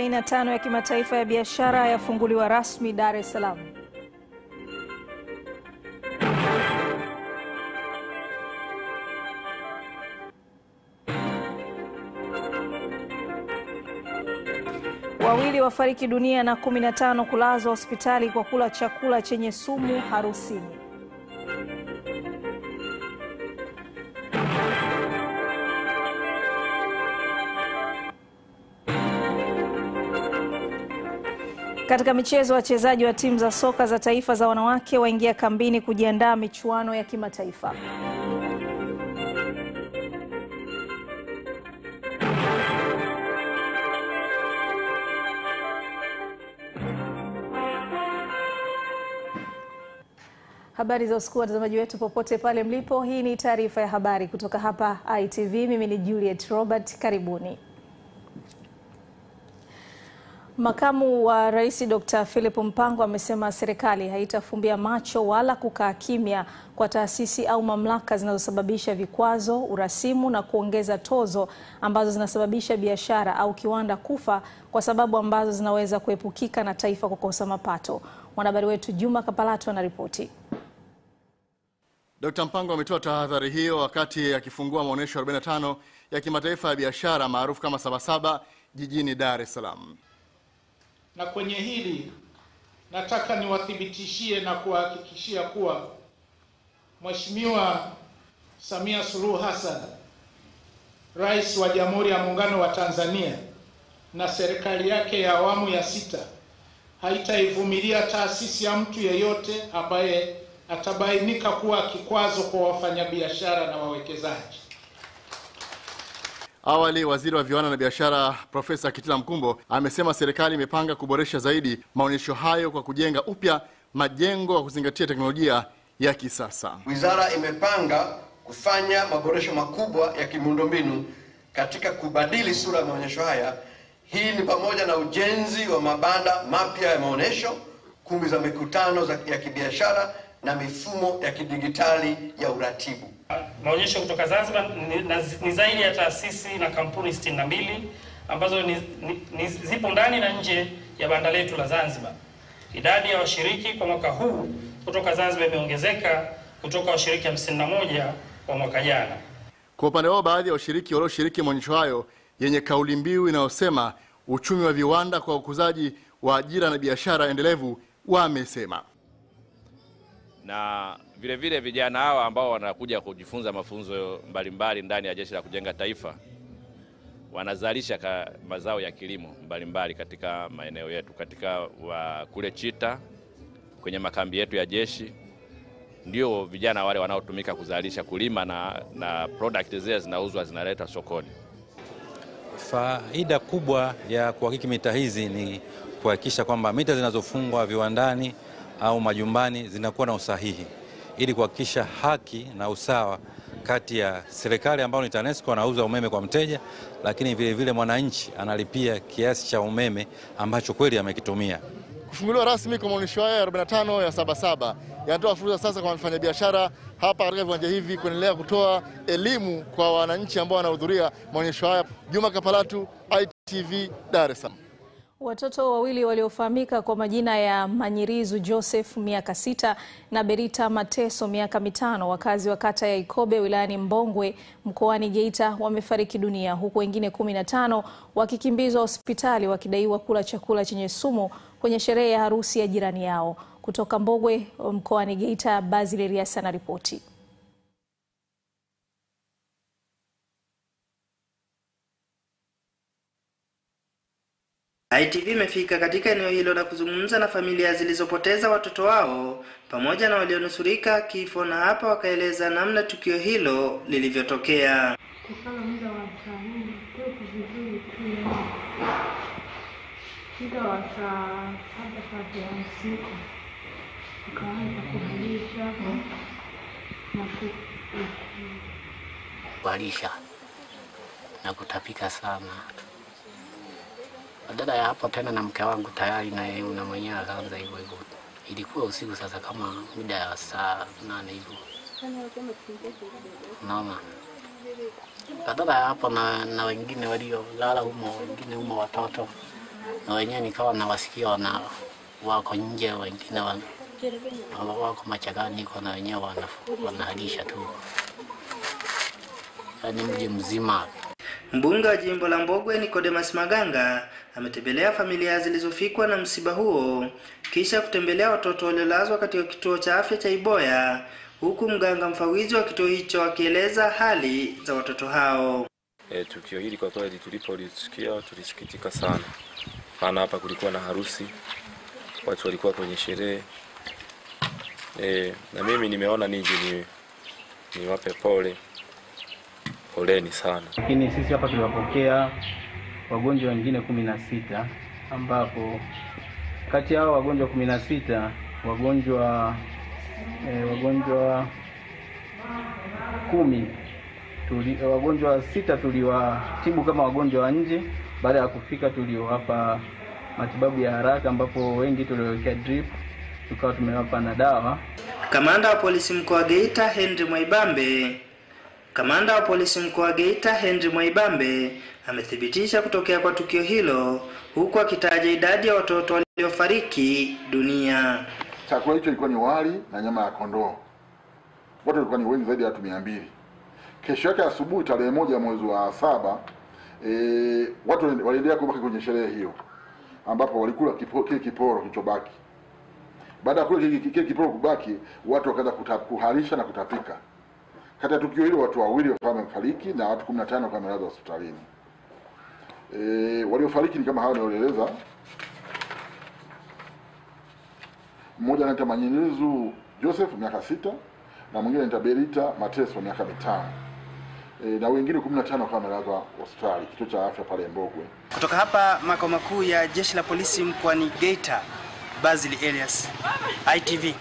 Maonyesho ya 45 ya kimataifa ya biashara yafunguliwa rasmi Dar es Salaam. Wawili wafariki dunia na 15 kulazwa hospitali kwa kula chakula chenye sumu harusini. Katika michezo, wachezaji wa timu za soka za taifa za wanawake waingia kambini kujiandaa michuano ya kimataifa. Habari za usiku watazamaji wetu popote pale mlipo. Hii ni taarifa ya habari kutoka hapa ITV. Mimi ni Juliet Robert, karibuni. Makamu wa Rais Dr. Philip Mpango amesema serikali haitafumbia macho wala kukaa kimya kwa taasisi au mamlaka zinazosababisha vikwazo, urasimu na kuongeza tozo ambazo zinasababisha biashara au kiwanda kufa kwa sababu ambazo zinaweza kuepukika na taifa kukosa mapato. Mwanahabari wetu Juma Kapalato anaripoti. Dkt. Mpango ametoa tahadhari hiyo wakati akifungua maonyesho 45 ya kimataifa ya biashara maarufu kama Sabasaba jijini Dar es Salaam. Na kwenye hili nataka niwathibitishie na kuwahakikishia kuwa Mheshimiwa Samia Suluhu Hassan, Rais wa Jamhuri ya Muungano wa Tanzania na serikali yake ya awamu ya sita haitaivumilia taasisi ya mtu yeyote ambaye atabainika kuwa kikwazo kwa wafanyabiashara na wawekezaji. Awali, waziri wa viwanda na biashara Profesa Kitila Mkumbo amesema serikali imepanga kuboresha zaidi maonyesho hayo kwa kujenga upya majengo kwa kuzingatia teknolojia ya kisasa. Wizara imepanga kufanya maboresho makubwa ya kimiundombinu katika kubadili sura ya maonyesho haya. Hii ni pamoja na ujenzi wa mabanda mapya ya maonyesho, kumbi za mikutano ya kibiashara na mifumo ya kidigitali ya uratibu. Maonyesho kutoka Zanzibar ni, ni zaidi ya taasisi na kampuni 62 ambazo ni, ni, ni, zipo ndani na nje ya banda letu la Zanzibar. Idadi ya washiriki kwa mwaka huu kutoka Zanzibar imeongezeka kutoka washiriki 51 wa mwaka jana. Kwa upande wao, baadhi ya washiriki walioshiriki maonyesho hayo yenye kauli mbiu inayosema uchumi wa viwanda kwa ukuzaji wa ajira na biashara endelevu wamesema na vile vile vijana hawa ambao wanakuja kujifunza mafunzo mbalimbali ndani ya Jeshi la Kujenga Taifa wanazalisha mazao ya kilimo mbalimbali mbali katika maeneo yetu, katika wa kule Chita kwenye makambi yetu ya jeshi, ndio vijana wale wanaotumika kuzalisha kulima na, na product zile zinauzwa zinaleta sokoni. Faida kubwa ya kuhakiki mita hizi ni kuhakikisha kwamba mita zinazofungwa viwandani au majumbani zinakuwa na usahihi ili kuhakikisha haki na usawa kati ya serikali ambayo ni TANESCO anauza umeme kwa mteja, lakini vile vile mwananchi analipia kiasi cha umeme ambacho kweli amekitumia. Kufunguliwa rasmi kwa maonyesho haya ya 45 ya Sabasaba yanatoa fursa sasa kwa wafanyabiashara hapa katika viwanja hivi kuendelea kutoa elimu kwa wananchi ambao wanahudhuria maonyesho haya. Juma Kapalatu, ITV, Dar es Salaam. Watoto wawili waliofahamika kwa majina ya Manyirizu Joseph miaka sita na Berita Mateso miaka mitano, wakazi wa kata ya Ikobe wilayani Mbongwe mkoani Geita wamefariki dunia huku wengine kumi na tano wakikimbizwa hospitali wakidaiwa kula chakula chenye sumu kwenye sherehe ya harusi ya jirani yao. Kutoka Mbogwe mkoani Geita, Basil Elias anaripoti. ITV imefika katika eneo hilo na kuzungumza na familia zilizopoteza watoto wao pamoja na walionusurika kifo, na hapa wakaeleza namna tukio hilo lilivyotokea. Kufanya muda wa saa nne tuko vizuri tu, muda wa saa saba saba ya usiku. Tukaanza kuhalisha na na kutapika sana badala ya hapo tena na mke wangu tayari naye una mwenyewe akaanza hivyo hivyo. Ilikuwa usiku sasa kama muda ya saa nane hivyo, unaona? Badala ya hapo na, na wengine waliolala humo, wengine humo watoto. Na wenyewe nikawa nawasikia wana wako nje, wengine wana, wako machagani kwa na wenyewe wana, wanahalisha tu, yaani mji mzima. Mbunge wa jimbo la Mbogwe Nicodemus Maganga ametembelea familia zilizofikwa na msiba huo kisha kutembelea watoto waliolazwa katika kituo cha afya cha Iboya, huku mganga mfawizi wa kituo hicho akieleza hali za watoto hao. E, tukio hili kwa kweli tulipolisikia tulisikitika sana, maana hapa kulikuwa na harusi, watu walikuwa kwenye sherehe e, na mimi nimeona nije ni niwape pole, poleni sana. Lakini sisi hapa tuliwapokea wagonjwa wengine kumi na sita ambapo kati ya hao wagonjwa kumi na sita wagonjwa e, wagonjwa kumi tuli, wagonjwa sita tuliwatibu kama wagonjwa wa nje. Baada ya kufika tuliwapa matibabu ya haraka, ambapo wengi tuliwekea drip, tukawa tumewapa na dawa. Kamanda wa polisi mkoa wa Geita Henry Mwaibambe Kamanda wa polisi mkoa wa Geita Henry Mwaibambe amethibitisha kutokea kwa tukio hilo huku akitaja idadi ya watoto waliofariki dunia. Chakula hicho ilikuwa ni wali na nyama ya kondoo. Watu walikuwa ni wengi zaidi ya watu mia mbili. Kesho yake asubuhi tarehe moja mwezi wa saba e, watu waliendelea kubaki kwenye sherehe hiyo ambapo walikula kipo, kile kiporo kilichobaki. Baada ya kula kile kiporo kubaki, watu wakaanza kuharisha na kutapika. Kati ya tukio hilo watu wawili wakawa wamefariki na watu 15 wakawa wamelazwa hospitalini. E, waliofariki ni kama hao nilioeleza. Mmoja anaitwa Manyinyizu Joseph miaka sita na mwingine anaitwa Berita Mateso miaka mitano. E, na wengine 15 wakawa wamelazwa hospitali kituo cha afya pale Mbogwe. Kutoka hapa makao makuu ya jeshi la polisi mkoani Geita, Basil Elias, ITV.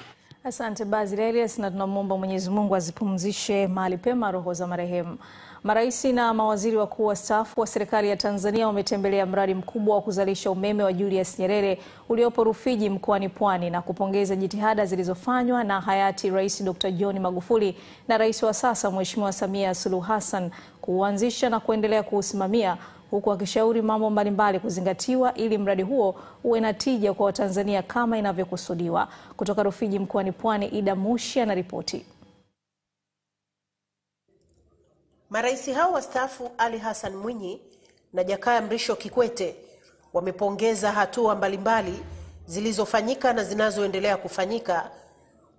Asante Basil Elias, na tunamwomba Mwenyezi Mungu azipumzishe mahali pema roho za marehemu. Marais na mawaziri wakuu wastaafu wa serikali ya Tanzania wametembelea mradi mkubwa wa kuzalisha umeme wa Julius Nyerere uliopo Rufiji mkoani Pwani na kupongeza jitihada zilizofanywa na hayati Rais Dr. John Magufuli na rais wa sasa Mheshimiwa Samia Suluhu Hassan kuuanzisha na kuendelea kuusimamia huku akishauri mambo mbalimbali kuzingatiwa ili mradi huo uwe na tija kwa Watanzania kama inavyokusudiwa. Kutoka Rufiji mkoani Pwani, Ida Mushi anaripoti. Marais hao wastaafu Ali Hassan Mwinyi na Jakaya Mrisho Kikwete wamepongeza hatua mbalimbali zilizofanyika na zinazoendelea kufanyika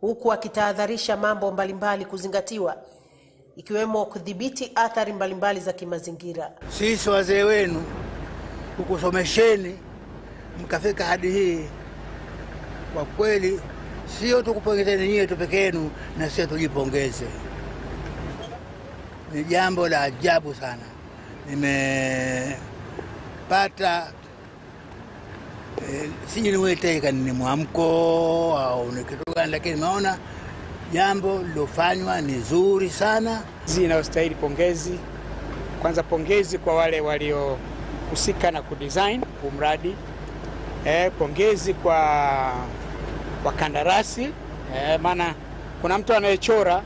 huku akitahadharisha mambo mbalimbali kuzingatiwa ikiwemo kudhibiti athari mbalimbali za kimazingira. Sisi wazee wenu kukusomesheni mkafika hadi hii, kwa kweli sio tukupongezeni nyie tu peke yenu, na sio tujipongeze. Ni jambo la ajabu sana. Nimepata e, sijui niwete ni mwamko au ni kitu gani, lakini nimeona jambo lilofanywa ni zuri sana inayostahili pongezi. Kwanza pongezi kwa wale waliohusika na kudesign huu mradi eh, pongezi kwa wakandarasi eh, maana kuna mtu anayechora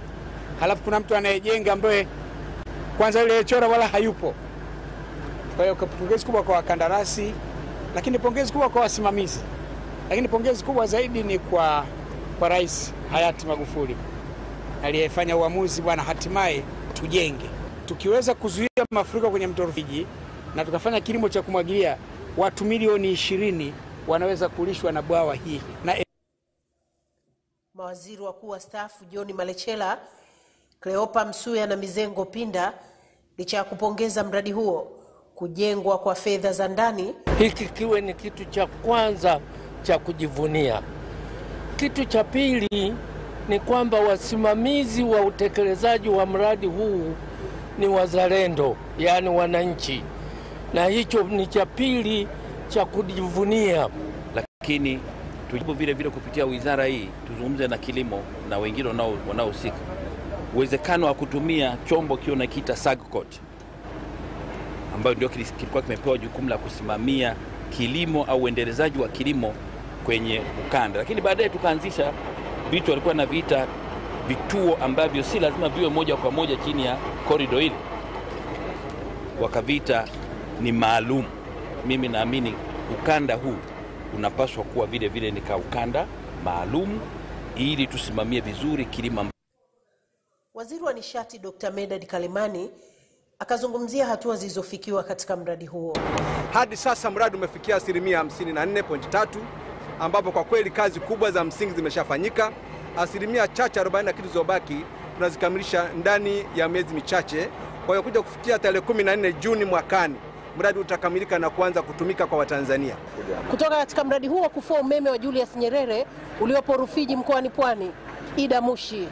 halafu kuna mtu anayejenga ambaye kwanza yule anayechora wala hayupo. Kwa hiyo pongezi kubwa kwa wakandarasi, lakini pongezi kubwa kwa wasimamizi, lakini pongezi kubwa zaidi ni kwa, kwa Rais hayati Magufuli aliyefanya uamuzi bwana, hatimaye tujenge. Tukiweza kuzuia mafuriko kwenye mto Rufiji na tukafanya kilimo cha kumwagilia, watu milioni ishirini wanaweza kulishwa na bwawa hii na Mawaziri wakuu wastaafu John Malechela, Cleopa Msuya na Mizengo Pinda, licha ya kupongeza mradi huo kujengwa kwa fedha za ndani, hiki kiwe ni kitu cha kwanza cha kujivunia. Kitu cha pili ni kwamba wasimamizi wa utekelezaji wa mradi huu ni wazalendo, yaani wananchi, na hicho ni cha pili cha kujivunia. Lakini tujibu vile vile kupitia wizara hii tuzungumze na kilimo na wengine wanaohusika uwezekano wa kutumia chombo kio nakiita SAGCOT ambayo ndio kilikuwa kimepewa jukumu la kusimamia kilimo au uendelezaji wa kilimo kwenye ukanda, lakini baadaye tukaanzisha vitu walikuwa na viita vituo ambavyo si lazima viwe moja kwa moja chini ya korido ile, wakavita ni maalum. Mimi naamini ukanda huu unapaswa kuwa vile vile ni kaukanda maalum ili tusimamie vizuri kilimo. Waziri wa Nishati Dr. Medad Kalemani akazungumzia hatua zilizofikiwa katika mradi huo. Hadi sasa mradi umefikia asilimia 54.3 ambapo kwa kweli kazi kubwa za msingi zimeshafanyika. Asilimia chache 40 na kitu zilizobaki tunazikamilisha ndani ya miezi michache. Kwa hiyo kuja kufikia tarehe 14 Juni mwakani mradi utakamilika na kuanza kutumika kwa Watanzania. Kutoka katika mradi huu wa kufua umeme wa Julius Nyerere uliopo Rufiji mkoani Pwani, Ida Mushi,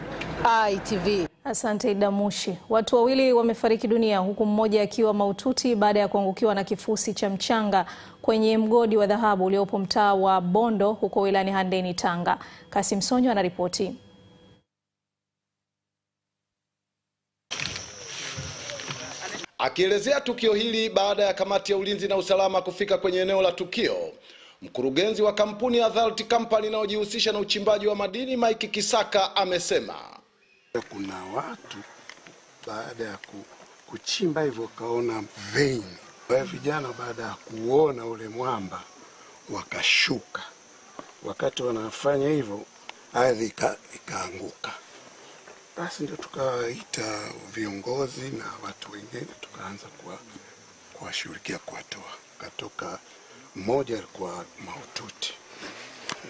ITV. Asante Damushi. Watu wawili wamefariki dunia huku mmoja akiwa mahututi baada ya kuangukiwa na kifusi cha mchanga kwenye mgodi wa dhahabu uliopo mtaa wa Bondo huko wilayani Handeni, Tanga. Kasim Sonyo anaripoti. Akielezea tukio hili baada ya kamati ya ulinzi na usalama kufika kwenye eneo la tukio, mkurugenzi wa kampuni ya Adalt Company inayojihusisha na uchimbaji wa madini Mike Kisaka amesema kuna watu baada ya kuchimba hivyo wakaona vein. Kwa hiyo vijana baada ya kuona ule mwamba wakashuka. Wakati wanafanya hivyo, ardhi ikaanguka. Basi ndio tukawaita viongozi na watu wengine, tukaanza kuwa- kuwashughulikia kuwatoa. Katoka mmoja alikuwa mahututi,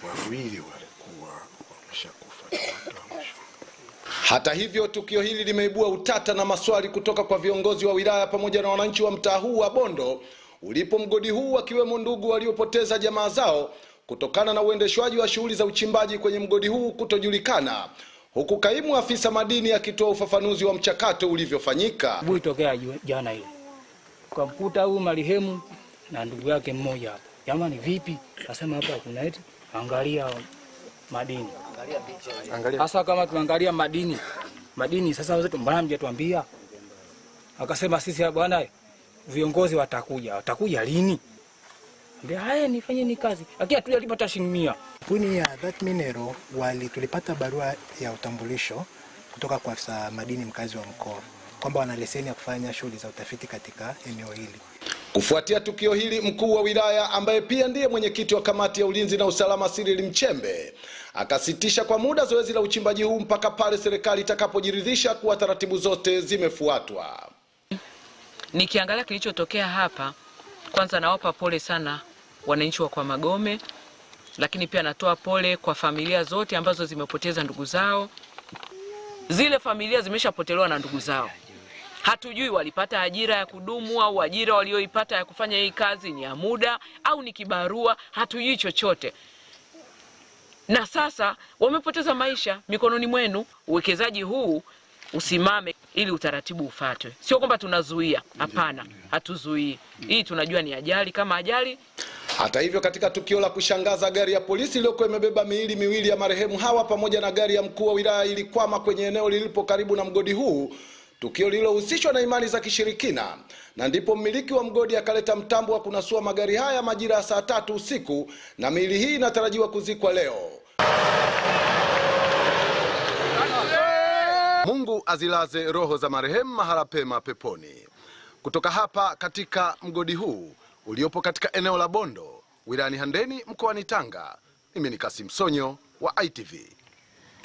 wawili walikuwa wameshakufa. Hata hivyo, tukio hili limeibua utata na maswali kutoka kwa viongozi wa wilaya pamoja na wananchi wa mtaa huu wa Bondo ulipo mgodi huu, wakiwemo ndugu waliopoteza jamaa zao kutokana na uendeshwaji wa shughuli za uchimbaji kwenye mgodi huu kutojulikana, huku kaimu afisa madini akitoa ufafanuzi wa mchakato ulivyofanyika. Tokea jana hiyo kamkuta huyu marehemu na ndugu yake mmoja hapa. Jamani, vipi? nasema hapa kuna eti angalia madini. Sasa kama tunaangalia madini madini, sasa wenzetu mbona mjatuambia? Akasema sisi bwana, viongozi watakuja. Watakuja lini? Haya, nifanyeni kazi, lakini hatujalipata shilingi mia. Kampuni ya That Mineral wali tulipata barua ya utambulisho kutoka kwa afisa madini mkazi wa mkoa kwamba wana leseni ya kufanya shughuli za utafiti katika eneo hili. Kufuatia tukio hili, mkuu wa wilaya ambaye pia ndiye mwenyekiti wa kamati ya ulinzi na usalama Cyril Mchembe akasitisha kwa muda zoezi la uchimbaji huu mpaka pale serikali itakapojiridhisha kuwa taratibu zote zimefuatwa. Nikiangalia kilichotokea hapa, kwanza nawapa pole sana wananchi wa kwa Magome, lakini pia natoa pole kwa familia zote ambazo zimepoteza ndugu zao. Zile familia zimeshapotelewa na ndugu zao, hatujui walipata ajira ya kudumu au ajira walioipata ya kufanya hii kazi ni ya muda au ni kibarua, hatujui chochote na sasa wamepoteza maisha mikononi mwenu. Uwekezaji huu usimame ili utaratibu ufatwe. sio kwamba tunazuia. Hapana, hatuzuii. Hii tunajua ni ajali kama ajali. Hata hivyo, katika tukio la kushangaza, gari ya polisi iliyokuwa imebeba miili miwili ya marehemu hawa pamoja na gari ya mkuu wa wilaya ilikwama kwenye eneo lilipo karibu na mgodi huu, tukio lililohusishwa na imani za kishirikina, na ndipo mmiliki wa mgodi akaleta mtambo wa kunasua magari haya majira ya saa tatu usiku, na miili hii inatarajiwa kuzikwa leo. Mungu azilaze roho za marehemu mahala pema peponi. Kutoka hapa katika mgodi huu uliopo katika eneo la Bondo wilayani Handeni mkoani Tanga, mimi ni Kasim Sonyo wa ITV.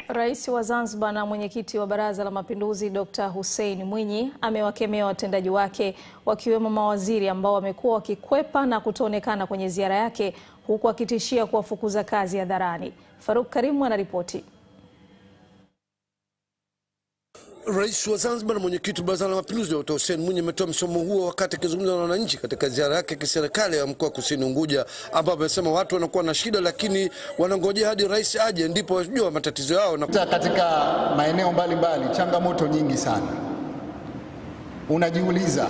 Rais wa Zanzibar na mwenyekiti wa Baraza la Mapinduzi Dr. Hussein Mwinyi amewakemea watendaji wake wakiwemo mawaziri ambao wamekuwa wakikwepa na kutoonekana kwenye ziara yake huku akitishia kuwafukuza kazi hadharani. Faruk Karimu anaripoti. Rais wa Zanzibar na mwenyekiti wa Baraza la Mapinduzi Dkt. Hussein Mwinyi ametoa msomo huo wakati akizungumza na wananchi katika ziara yake ya kiserikali ya mkoa wa Kusini Unguja, ambapo amesema watu wanakuwa na shida, lakini wanangojea hadi rais aje ndipo wajua matatizo yao na... katika maeneo mbalimbali changamoto nyingi sana. Unajiuliza,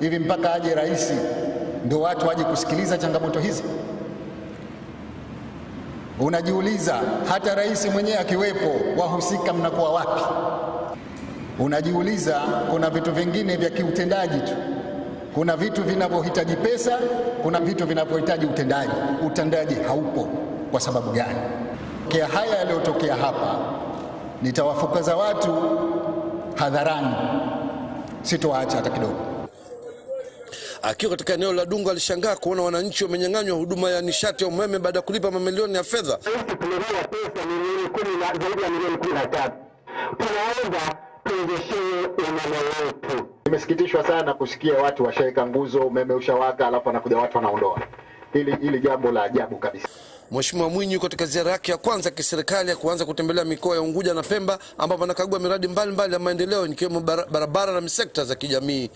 hivi mpaka aje rais ndio watu waje kusikiliza changamoto hizi? Unajiuliza, hata rais mwenyewe akiwepo, wahusika mnakuwa wapi? Unajiuliza, kuna vitu vingine vya kiutendaji tu. Kuna vitu vinavyohitaji pesa, kuna vitu vinavyohitaji utendaji. Utendaji haupo. Kwa sababu gani? Kia haya yaliyotokea hapa, nitawafukuza watu hadharani, sitowaacha hata kidogo. Akiwa katika eneo la Dunga alishangaa kuona wananchi wamenyang'anywa huduma ya nishati ya umeme baada ya kulipa mamilioni ya fedha. tumelia pesa milioni kumi na zaidi ya milioni kumi na tatu. Tunaomba turejeshewe umeme wetu. Nimesikitishwa sana kusikia watu washaweka nguzo, umeme ushawaka, alafu anakuja watu wanaondoa. Hili hili jambo la ajabu kabisa. Mheshimiwa Mwinyi katika ziara yake ya kwanza ya kiserikali ya kuanza kutembelea mikoa ya Unguja na Pemba ambapo anakagua miradi mbalimbali mbali ya maendeleo ikiwemo barabara na sekta za kijamii.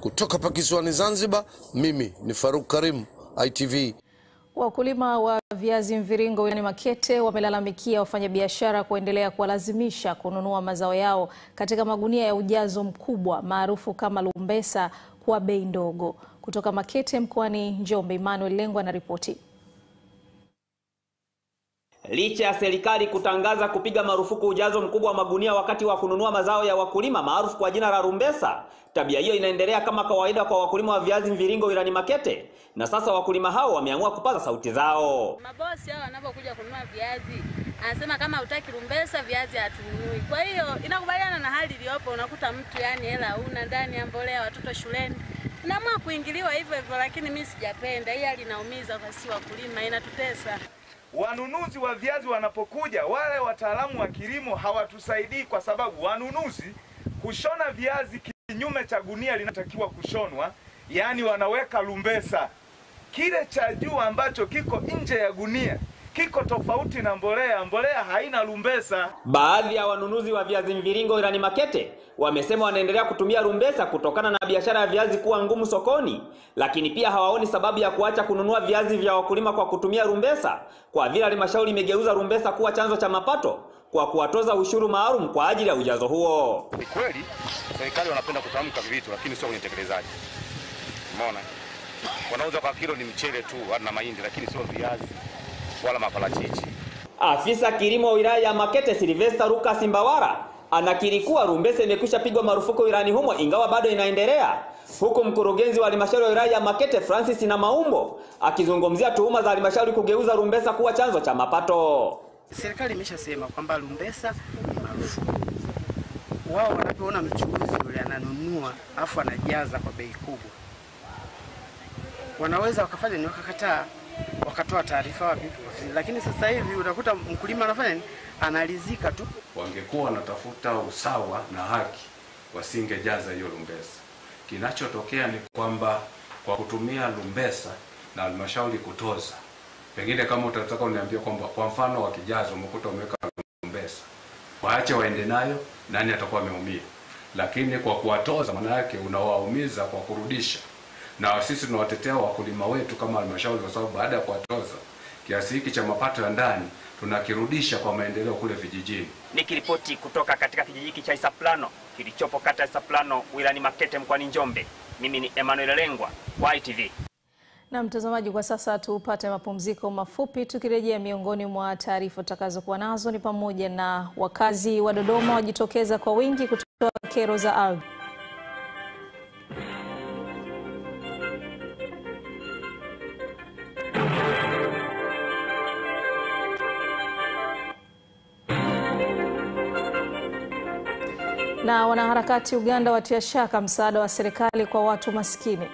Kutoka hapa kisiwani Zanzibar, mimi ni Faruk Karim, ITV. Wakulima wa viazi mviringo wilayani Makete wamelalamikia wafanyabiashara kuendelea kuwalazimisha kununua mazao yao katika magunia ya ujazo mkubwa maarufu kama lumbesa kwa bei ndogo. Kutoka Makete mkoani Njombe, Emmanuel Lengwa na ripoti. Licha ya serikali kutangaza kupiga marufuku ujazo mkubwa wa magunia wakati wa kununua mazao ya wakulima maarufu kwa jina la rumbesa, tabia hiyo inaendelea kama kawaida kwa wakulima wa viazi mviringo wilani Makete, na sasa wakulima hao wameamua kupaza sauti zao. Mabosi hao wanapokuja kununua viazi, anasema kama hutaki rumbesa, viazi hatununui. Kwa hiyo inakubaliana na hali iliyopo, unakuta mtu yani hela una ndani ya mbolea, watoto shuleni, naamua kuingiliwa hivyo hivyo, lakini mimi sijapenda. Hii hali inaumiza kwa sisi wakulima, inatutesa. Wanunuzi wa viazi wanapokuja, wale wataalamu wa kilimo hawatusaidii kwa sababu wanunuzi kushona viazi kinyume cha gunia linatakiwa kushonwa, yaani wanaweka lumbesa. Kile cha juu ambacho kiko nje ya gunia kiko tofauti na mbolea. Mbolea haina lumbesa. Baadhi ya wanunuzi wa viazi mviringo Irani Makete wamesema wanaendelea kutumia lumbesa kutokana na biashara ya viazi kuwa ngumu sokoni, lakini pia hawaoni sababu ya kuacha kununua viazi vya wakulima kwa kutumia lumbesa, kwa vile halmashauri imegeuza lumbesa kuwa chanzo cha mapato kwa kuwatoza ushuru maalum kwa ajili ya ujazo huo. Ni kweli serikali wanapenda kutamka vitu, lakini sio kwenye utekelezaji. Umeona, wanauza kwa kilo ni mchele tu na mahindi, lakini sio viazi wala maparachichi. Afisa kilimo wa wilaya ya Makete Silvester Lucas Mbawara anakiri kuwa rumbesa imekwisha pigwa marufuku wilayani humo ingawa bado inaendelea, huku mkurugenzi wa halmashauri ya wilaya ya Makete Francis na Maumbo akizungumzia tuhuma za halmashauri kugeuza rumbesa kuwa chanzo cha mapato. Serikali imeshasema kwamba rumbesa ni marufuku. Wao wanapoona mchuuzi yule ananunua afu anajaza kwa bei kubwa, wanaweza wakafanya ni wakakataa, wakatoa taarifa wapi. Lakini sasa hivi unakuta mkulima anafanya nini? Analizika tu. wangekuwa wanatafuta usawa na haki wasingejaza hiyo lumbesa. Kinachotokea ni kwamba kwa kutumia lumbesa na halmashauri kutoza, pengine kama utataka uniambia kwamba kwa mfano wakijaza umekuta umeweka lumbesa, waache waende nayo, nani atakuwa ameumia? Lakini kwa kuwatoza, maana yake unawaumiza kwa kurudisha, na sisi tunawatetea wakulima wetu kama halmashauri, kwa sababu baada ya kuwatoza kiasi hiki cha mapato ya ndani tunakirudisha kwa maendeleo kule vijijini. Nikiripoti kutoka katika kijiji hiki cha Isaplano kilichopo kata ya Isaplano wilani Makete mkoani Njombe, mimi ni Emmanuel Lengwa wa ITV. Na mtazamaji, kwa sasa tupate mapumziko mafupi. Tukirejea, miongoni mwa taarifa tutakazokuwa nazo ni pamoja na wakazi wa Dodoma wajitokeza kwa wingi kutoa kero za ardhi. Na wanaharakati Uganda watia shaka msaada wa serikali kwa watu maskini.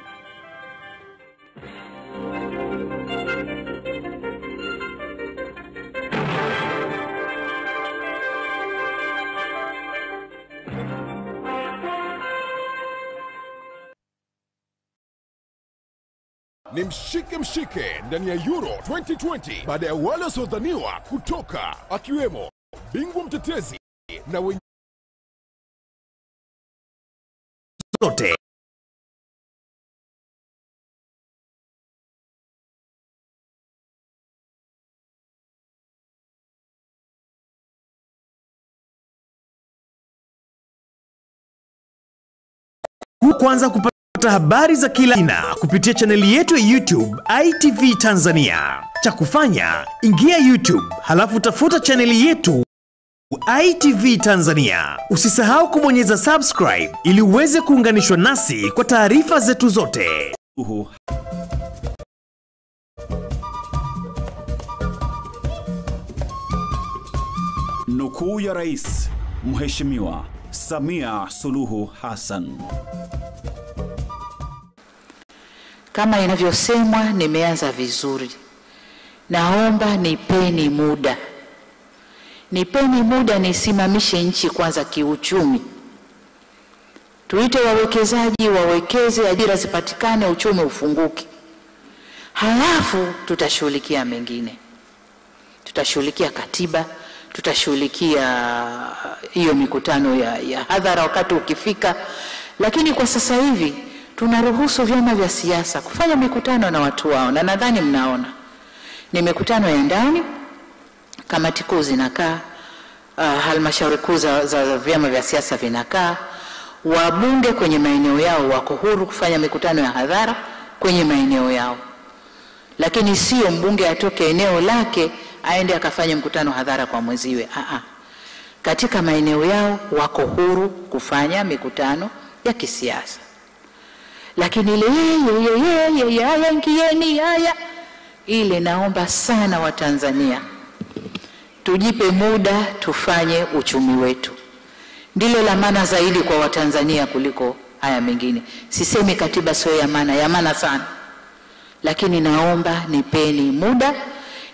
ni mshike mshike ndani ya Euro 2020 baada ya wale wasiodhaniwa kutoka akiwemo bingwa mtetezi na wenye zote. Kwanza kupata habari za kila aina kupitia chaneli yetu ya YouTube ITV Tanzania. Cha kufanya, ingia YouTube halafu tafuta chaneli yetu ITV Tanzania. Usisahau kubonyeza subscribe ili uweze kuunganishwa nasi kwa taarifa zetu zote. Uhu. Nukuu ya Rais Mheshimiwa Samia Suluhu Hassan. kama inavyosemwa, nimeanza vizuri. Naomba nipeni muda, nipeni muda nisimamishe nchi kwanza kiuchumi. Tuite wawekezaji wawekeze, ajira zipatikane, uchumi ufunguke, halafu tutashughulikia mengine. Tutashughulikia katiba, tutashughulikia hiyo mikutano ya, ya hadhara wakati ukifika, lakini kwa sasa hivi tunaruhusu vyama vya siasa kufanya mikutano na watu wao, na nadhani mnaona ni mikutano ya ndani, kamati kuu zinakaa, uh, halmashauri kuu za, za vyama vya siasa vinakaa, wabunge kwenye maeneo yao wako huru kufanya mikutano ya hadhara kwenye maeneo yao, lakini sio mbunge atoke eneo lake aende akafanye mkutano hadhara kwa mwenziwe. Aa, katika maeneo yao wako huru kufanya mikutano ya kisiasa, lakini ile yeye yeye yeye ingieni haya. Ile, naomba sana Watanzania tujipe muda tufanye uchumi wetu, ndilo la maana zaidi kwa Watanzania kuliko haya mengine. Sisemi katiba sio ya maana, ya maana sana, lakini naomba nipeni muda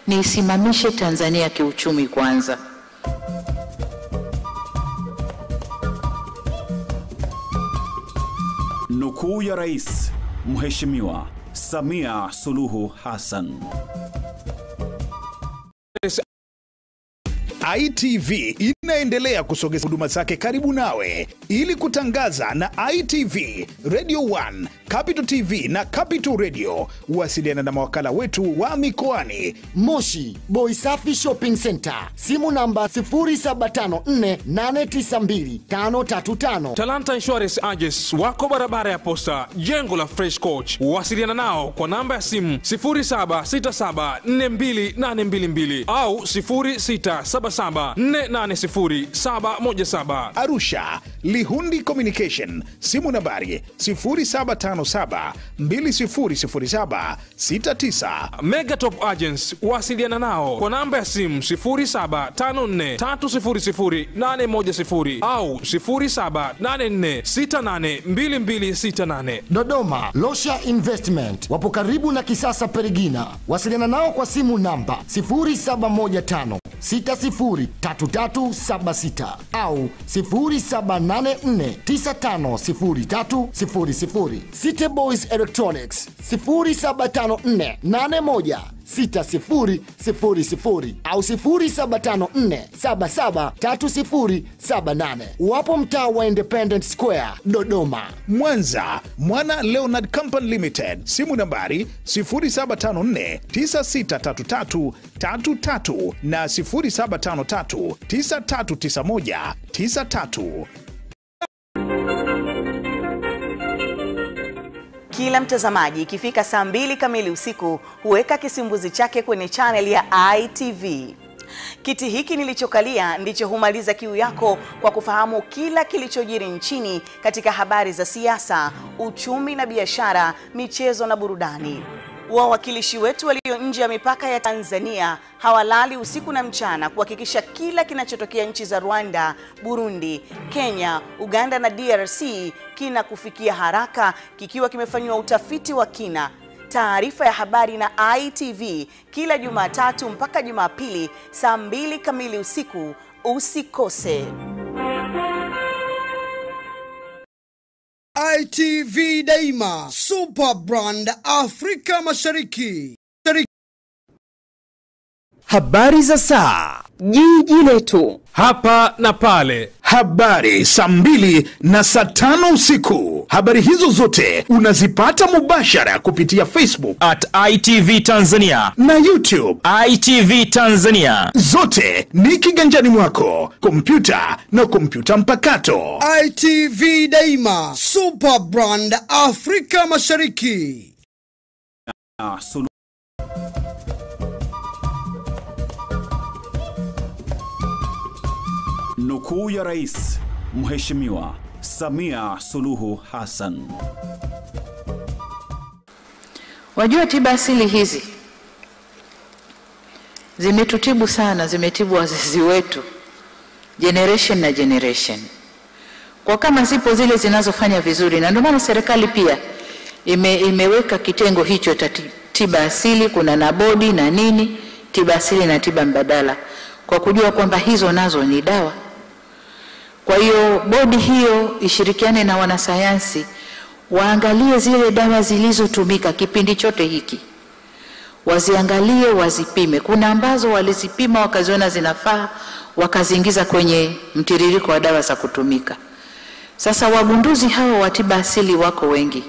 niisimamishe Tanzania kiuchumi kwanza. Nukuu ya Rais Mheshimiwa Samia Suluhu Hassan. ITV inaendelea kusogeza huduma zake karibu nawe ili kutangaza na ITV, Radio 1, Capital TV na Capital Radio. Wasiliana na mawakala wetu wa mikoani. Moshi Boy Safi Shopping Center, simu namba 0754892535. Talanta Insurance Agents wako barabara ya Posta, jengo la Fresh Coach. Wasiliana nao kwa namba ya simu 0767428222 au 0677480717. Arusha Lihundi Communication, simu nambari 0757200769. Megatop Agents wasiliana nao kwa namba ya simu 0754300810 au 0784682268. Dodoma Losha Investment wapo karibu na Kisasa Perigina. Wasiliana nao kwa simu namba 0715 603376 au 0784950300. City Boys Electronics 075481 6000 au 0754773078. Wapo mtaa wa Independent Square Dodoma. Mwanza Mwana Leonard Company Limited, simu nambari 0754963333 na 0753939193. Kila mtazamaji ikifika saa mbili kamili usiku huweka kisimbuzi chake kwenye channel ya ITV. Kiti hiki nilichokalia ndicho humaliza kiu yako kwa kufahamu kila kilichojiri nchini katika habari za siasa, uchumi na biashara, michezo na burudani. Wawakilishi wetu walio nje ya mipaka ya Tanzania hawalali usiku na mchana kuhakikisha kila kinachotokea nchi za Rwanda, Burundi, Kenya, Uganda na DRC kinakufikia haraka kikiwa kimefanyiwa utafiti wa kina. Taarifa ya habari na ITV kila Jumatatu mpaka Jumapili saa mbili kamili usiku. Usikose. ITV Daima, Super Brand Afrika Mashariki. Habari za saa. Jiji letu hapa na pale. Habari saa mbili na saa tano usiku. Habari hizo zote unazipata mubashara kupitia Facebook at ITV Tanzania na YouTube ITV Tanzania. Zote ni kiganjani mwako, kompyuta na kompyuta mpakato. ITV Daima, Super Brand Afrika Mashariki. Ah, sulu Nukuu ya Rais Mheshimiwa Samia Suluhu Hassan. Wajua tiba asili hizi zimetutibu sana, zimetibu wazazi wetu generation na generation, kwa kama zipo zile zinazofanya vizuri, na ndio maana serikali pia ime, imeweka kitengo hicho cha tiba asili, kuna na bodi na nini, tiba asili na tiba mbadala, kwa kujua kwamba hizo nazo ni dawa. Kwa hiyo bodi hiyo ishirikiane na wanasayansi waangalie zile dawa zilizotumika kipindi chote hiki, waziangalie, wazipime. Kuna ambazo walizipima wakaziona zinafaa, wakaziingiza kwenye mtiririko wa dawa za kutumika. Sasa wagunduzi hao wa tiba asili wako wengi,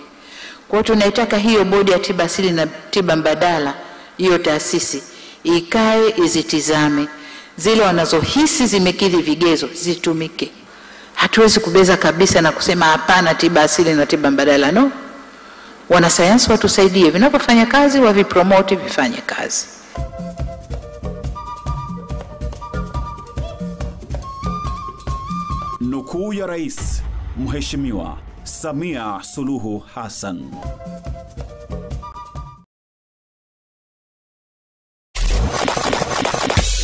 kwa hiyo tunaitaka hiyo bodi ya tiba asili na tiba mbadala, hiyo taasisi ikae izitizame zile wanazohisi zimekidhi vigezo zitumike. Hatuwezi kubeza kabisa na kusema hapana tiba asili na tiba mbadala, no. Wanasayansi watusaidie, vinavyofanya kazi wavipromoti, vifanye kazi. Nukuu ya Rais Mheshimiwa Samia Suluhu Hassan.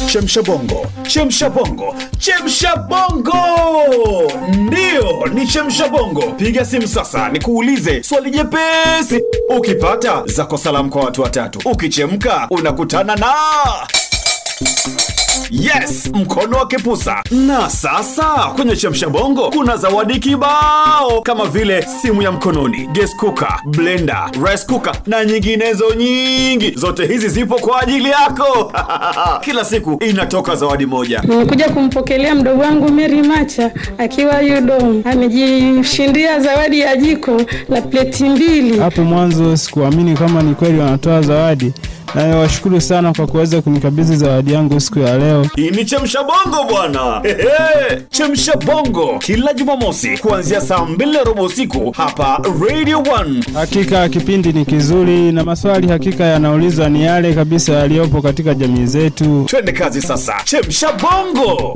Chemsha bongo, chemsha bongo, chemsha bongo! Ndiyo, ni chemsha bongo. Piga simu sasa nikuulize swali jepesi. Ukipata zako salamu kwa watu watatu, ukichemka unakutana na Yes, mkono wa kipusa. Na sasa kwenye chemsha bongo kuna zawadi kibao kama vile simu ya mkononi, gas cooker, blender, rice cooker na nyinginezo nyingi. Zote hizi zipo kwa ajili yako. Kila siku inatoka zawadi moja. Nimekuja kumpokelea mdogo wangu Mary Macha akiwa Yudom. Amejishindia zawadi ya jiko la pleti mbili. Hapo mwanzo sikuamini kama ni kweli wanatoa zawadi, na washukuru sana kwa kuweza kunikabidhi zawadi yangu siku ya leo. Hii ni chemsha bongo bwana. Chemsha bongo kila Jumamosi kuanzia saa mbili na robo usiku hapa Radio 1. Hakika kipindi ni kizuri na maswali hakika yanaulizwa ni yale kabisa yaliyopo katika jamii zetu. Twende kazi sasa, chemsha bongo.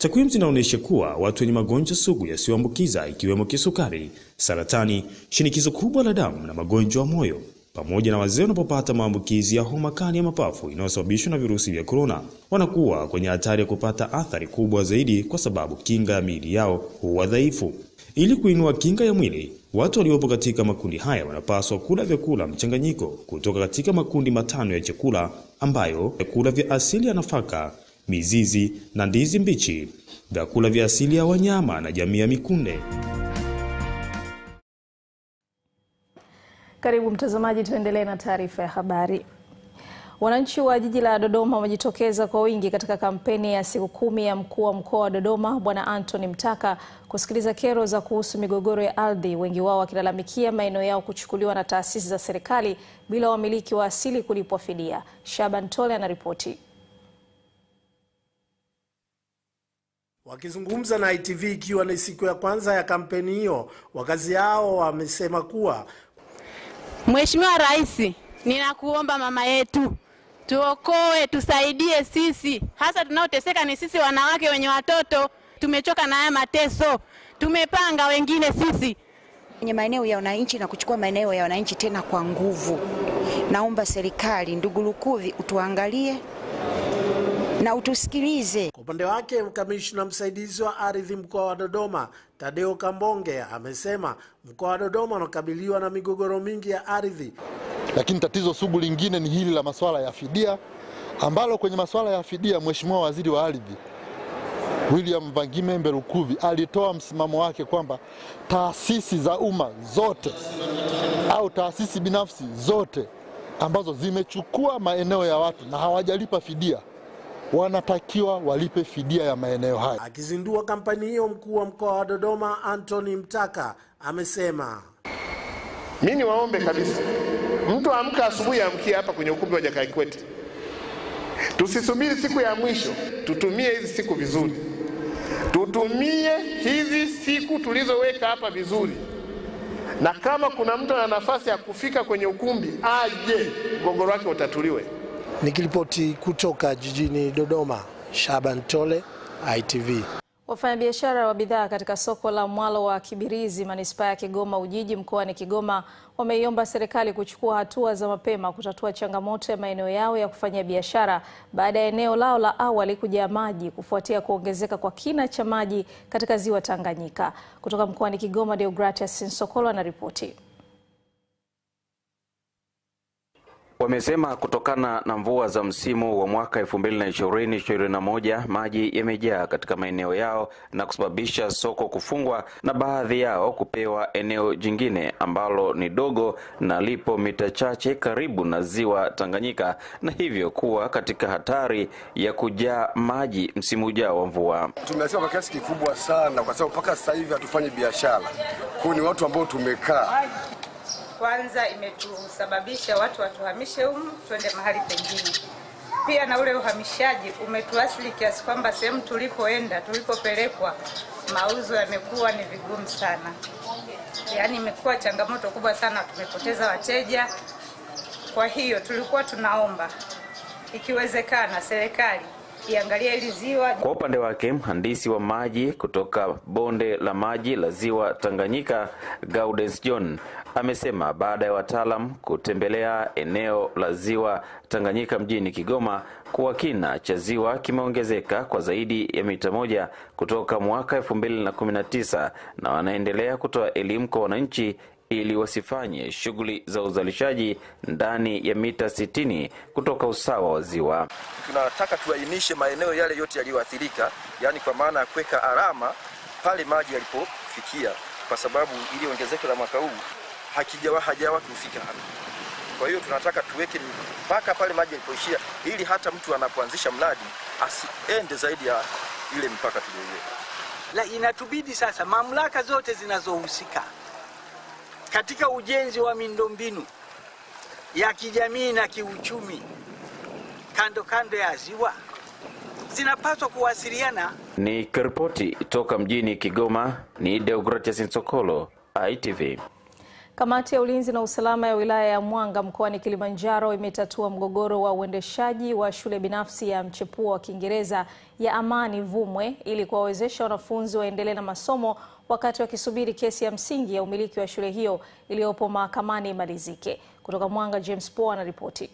Takwimu zinaonyesha kuwa watu wenye magonjwa sugu yasiyoambukiza ikiwemo kisukari, saratani, shinikizo kubwa la damu na magonjwa ya moyo pamoja na wazee wanapopata maambukizi ya homa kali ya mapafu inayosababishwa na virusi vya korona, wanakuwa kwenye hatari ya kupata athari kubwa zaidi, kwa sababu kinga ya miili yao huwa dhaifu. Ili kuinua kinga ya mwili, watu waliopo katika makundi haya wanapaswa kula vyakula mchanganyiko kutoka katika makundi matano ya chakula ambayo vyakula vya asili ya nafaka, mizizi na ndizi mbichi, vyakula vya asili ya wanyama na jamii ya mikunde. Karibu mtazamaji, tuendelee na taarifa ya habari. Wananchi wa jiji la Dodoma wamejitokeza kwa wingi katika kampeni ya siku kumi ya mkuu wa mkoa wa Dodoma Bwana Anthony Mtaka kusikiliza kero za kuhusu migogoro ya ardhi, wengi wao wakilalamikia maeneo yao kuchukuliwa na taasisi za serikali bila wamiliki wa asili kulipwa fidia. Shaban Tole anaripoti. Wakizungumza na ITV ikiwa ni siku ya kwanza ya kampeni hiyo, wakazi hao wamesema kuwa Mheshimiwa Rais, ninakuomba mama yetu, tuokoe, tusaidie sisi, hasa tunaoteseka ni sisi wanawake wenye watoto. Tumechoka na haya mateso, tumepanga wengine sisi kwenye maeneo ya wananchi na kuchukua maeneo ya wananchi tena kwa nguvu. Naomba serikali, ndugu Lukuvi, utuangalie na utusikilize. Kwa upande wake mkamishna msaidizi wa ardhi mkoa wa Dodoma Tadeo Kambonge amesema mkoa wa Dodoma unakabiliwa na migogoro mingi ya ardhi. Lakini tatizo sugu lingine ni hili la masuala ya fidia, ambalo kwenye masuala ya fidia Mheshimiwa Waziri wa Ardhi William Vangimembe Lukuvi alitoa msimamo wake kwamba taasisi za umma zote au taasisi binafsi zote ambazo zimechukua maeneo ya watu na hawajalipa fidia wanatakiwa walipe fidia ya maeneo hayo. Akizindua kampeni hiyo, mkuu wa mkoa wa Dodoma Anthony Mtaka amesema Mi ni waombe kabisa, mtu amka asubuhi, amkie hapa kwenye ukumbi wa Jakaya Kikwete. Tusisubiri siku ya mwisho, tutumie hizi siku vizuri, tutumie hizi siku tulizoweka hapa vizuri, na kama kuna mtu ana nafasi ya kufika kwenye ukumbi aje, mgogoro wake utatuliwe. Nikiripoti kutoka jijini Dodoma, Shaban Tole, ITV. Wafanyabiashara wa bidhaa katika soko la Mwalo wa Kibirizi, manispaa ya Kigoma Ujiji, mkoani Kigoma, wameiomba serikali kuchukua hatua za mapema kutatua changamoto ya maeneo yao ya kufanya biashara baada ya eneo lao la awali kujaa maji kufuatia kuongezeka kwa kina cha maji katika ziwa Tanganyika. Kutoka mkoani Kigoma, Deogratias Nsokolo anaripoti. Wamesema kutokana na mvua za msimu wa mwaka 2020-2021 maji yamejaa katika maeneo yao na kusababisha soko kufungwa na baadhi yao kupewa eneo jingine ambalo ni dogo na lipo mita chache karibu na ziwa Tanganyika na hivyo kuwa katika hatari ya kujaa maji msimu ujao wa mvua. Tumeathiriwa kwa kiasi kikubwa sana, kwa sababu mpaka sasa hivi hatufanyi biashara. Kwa ni watu ambao tumekaa kwanza imetusababisha watu watuhamishe humu twende mahali pengine. Pia na ule uhamishaji umetuasili kiasi kwamba sehemu tulipoenda, tulipopelekwa, mauzo yamekuwa ni vigumu sana, yaani imekuwa changamoto kubwa sana, tumepoteza wateja. Kwa hiyo tulikuwa tunaomba ikiwezekana, serikali iangalie hili ziwa. Kwa upande wake mhandisi wa maji kutoka bonde la maji la ziwa Tanganyika Gaudens John amesema baada ya wataalam kutembelea eneo la ziwa Tanganyika mjini Kigoma kuwa kina cha ziwa kimeongezeka kwa zaidi ya mita moja kutoka mwaka elfu mbili na kumi na tisa na wanaendelea kutoa elimu kwa wananchi ili wasifanye shughuli za uzalishaji ndani ya mita 60 kutoka usawa wa ziwa. Tunataka tuainishe maeneo yale yote yaliyoathirika, yaani kwa maana ya kuweka alama pale maji yalipofikia, kwa sababu ili ongezeko la mwaka huu hakijawa hajawa kufika hapa. Kwa hiyo tunataka tuweke mpaka pale maji yalipoishia, ili hata mtu anapoanzisha mradi asiende zaidi ya ile mpaka tuliyoiweka. La, inatubidi sasa mamlaka zote zinazohusika katika ujenzi wa miundombinu ya kijamii na kiuchumi kando kando ya ziwa zinapaswa kuwasiliana. Ni kiripoti toka mjini Kigoma, ni Deogratias Nsokolo, ITV. Kamati ya ulinzi na usalama ya wilaya ya Mwanga mkoani Kilimanjaro imetatua mgogoro wa uendeshaji wa shule binafsi ya mchepuo wa Kiingereza ya Amani Vumwe ili kuwawezesha wanafunzi waendelee na masomo wakati wakisubiri kesi ya msingi ya umiliki wa shule hiyo iliyopo mahakamani imalizike. Kutoka Mwanga, James Poa anaripoti.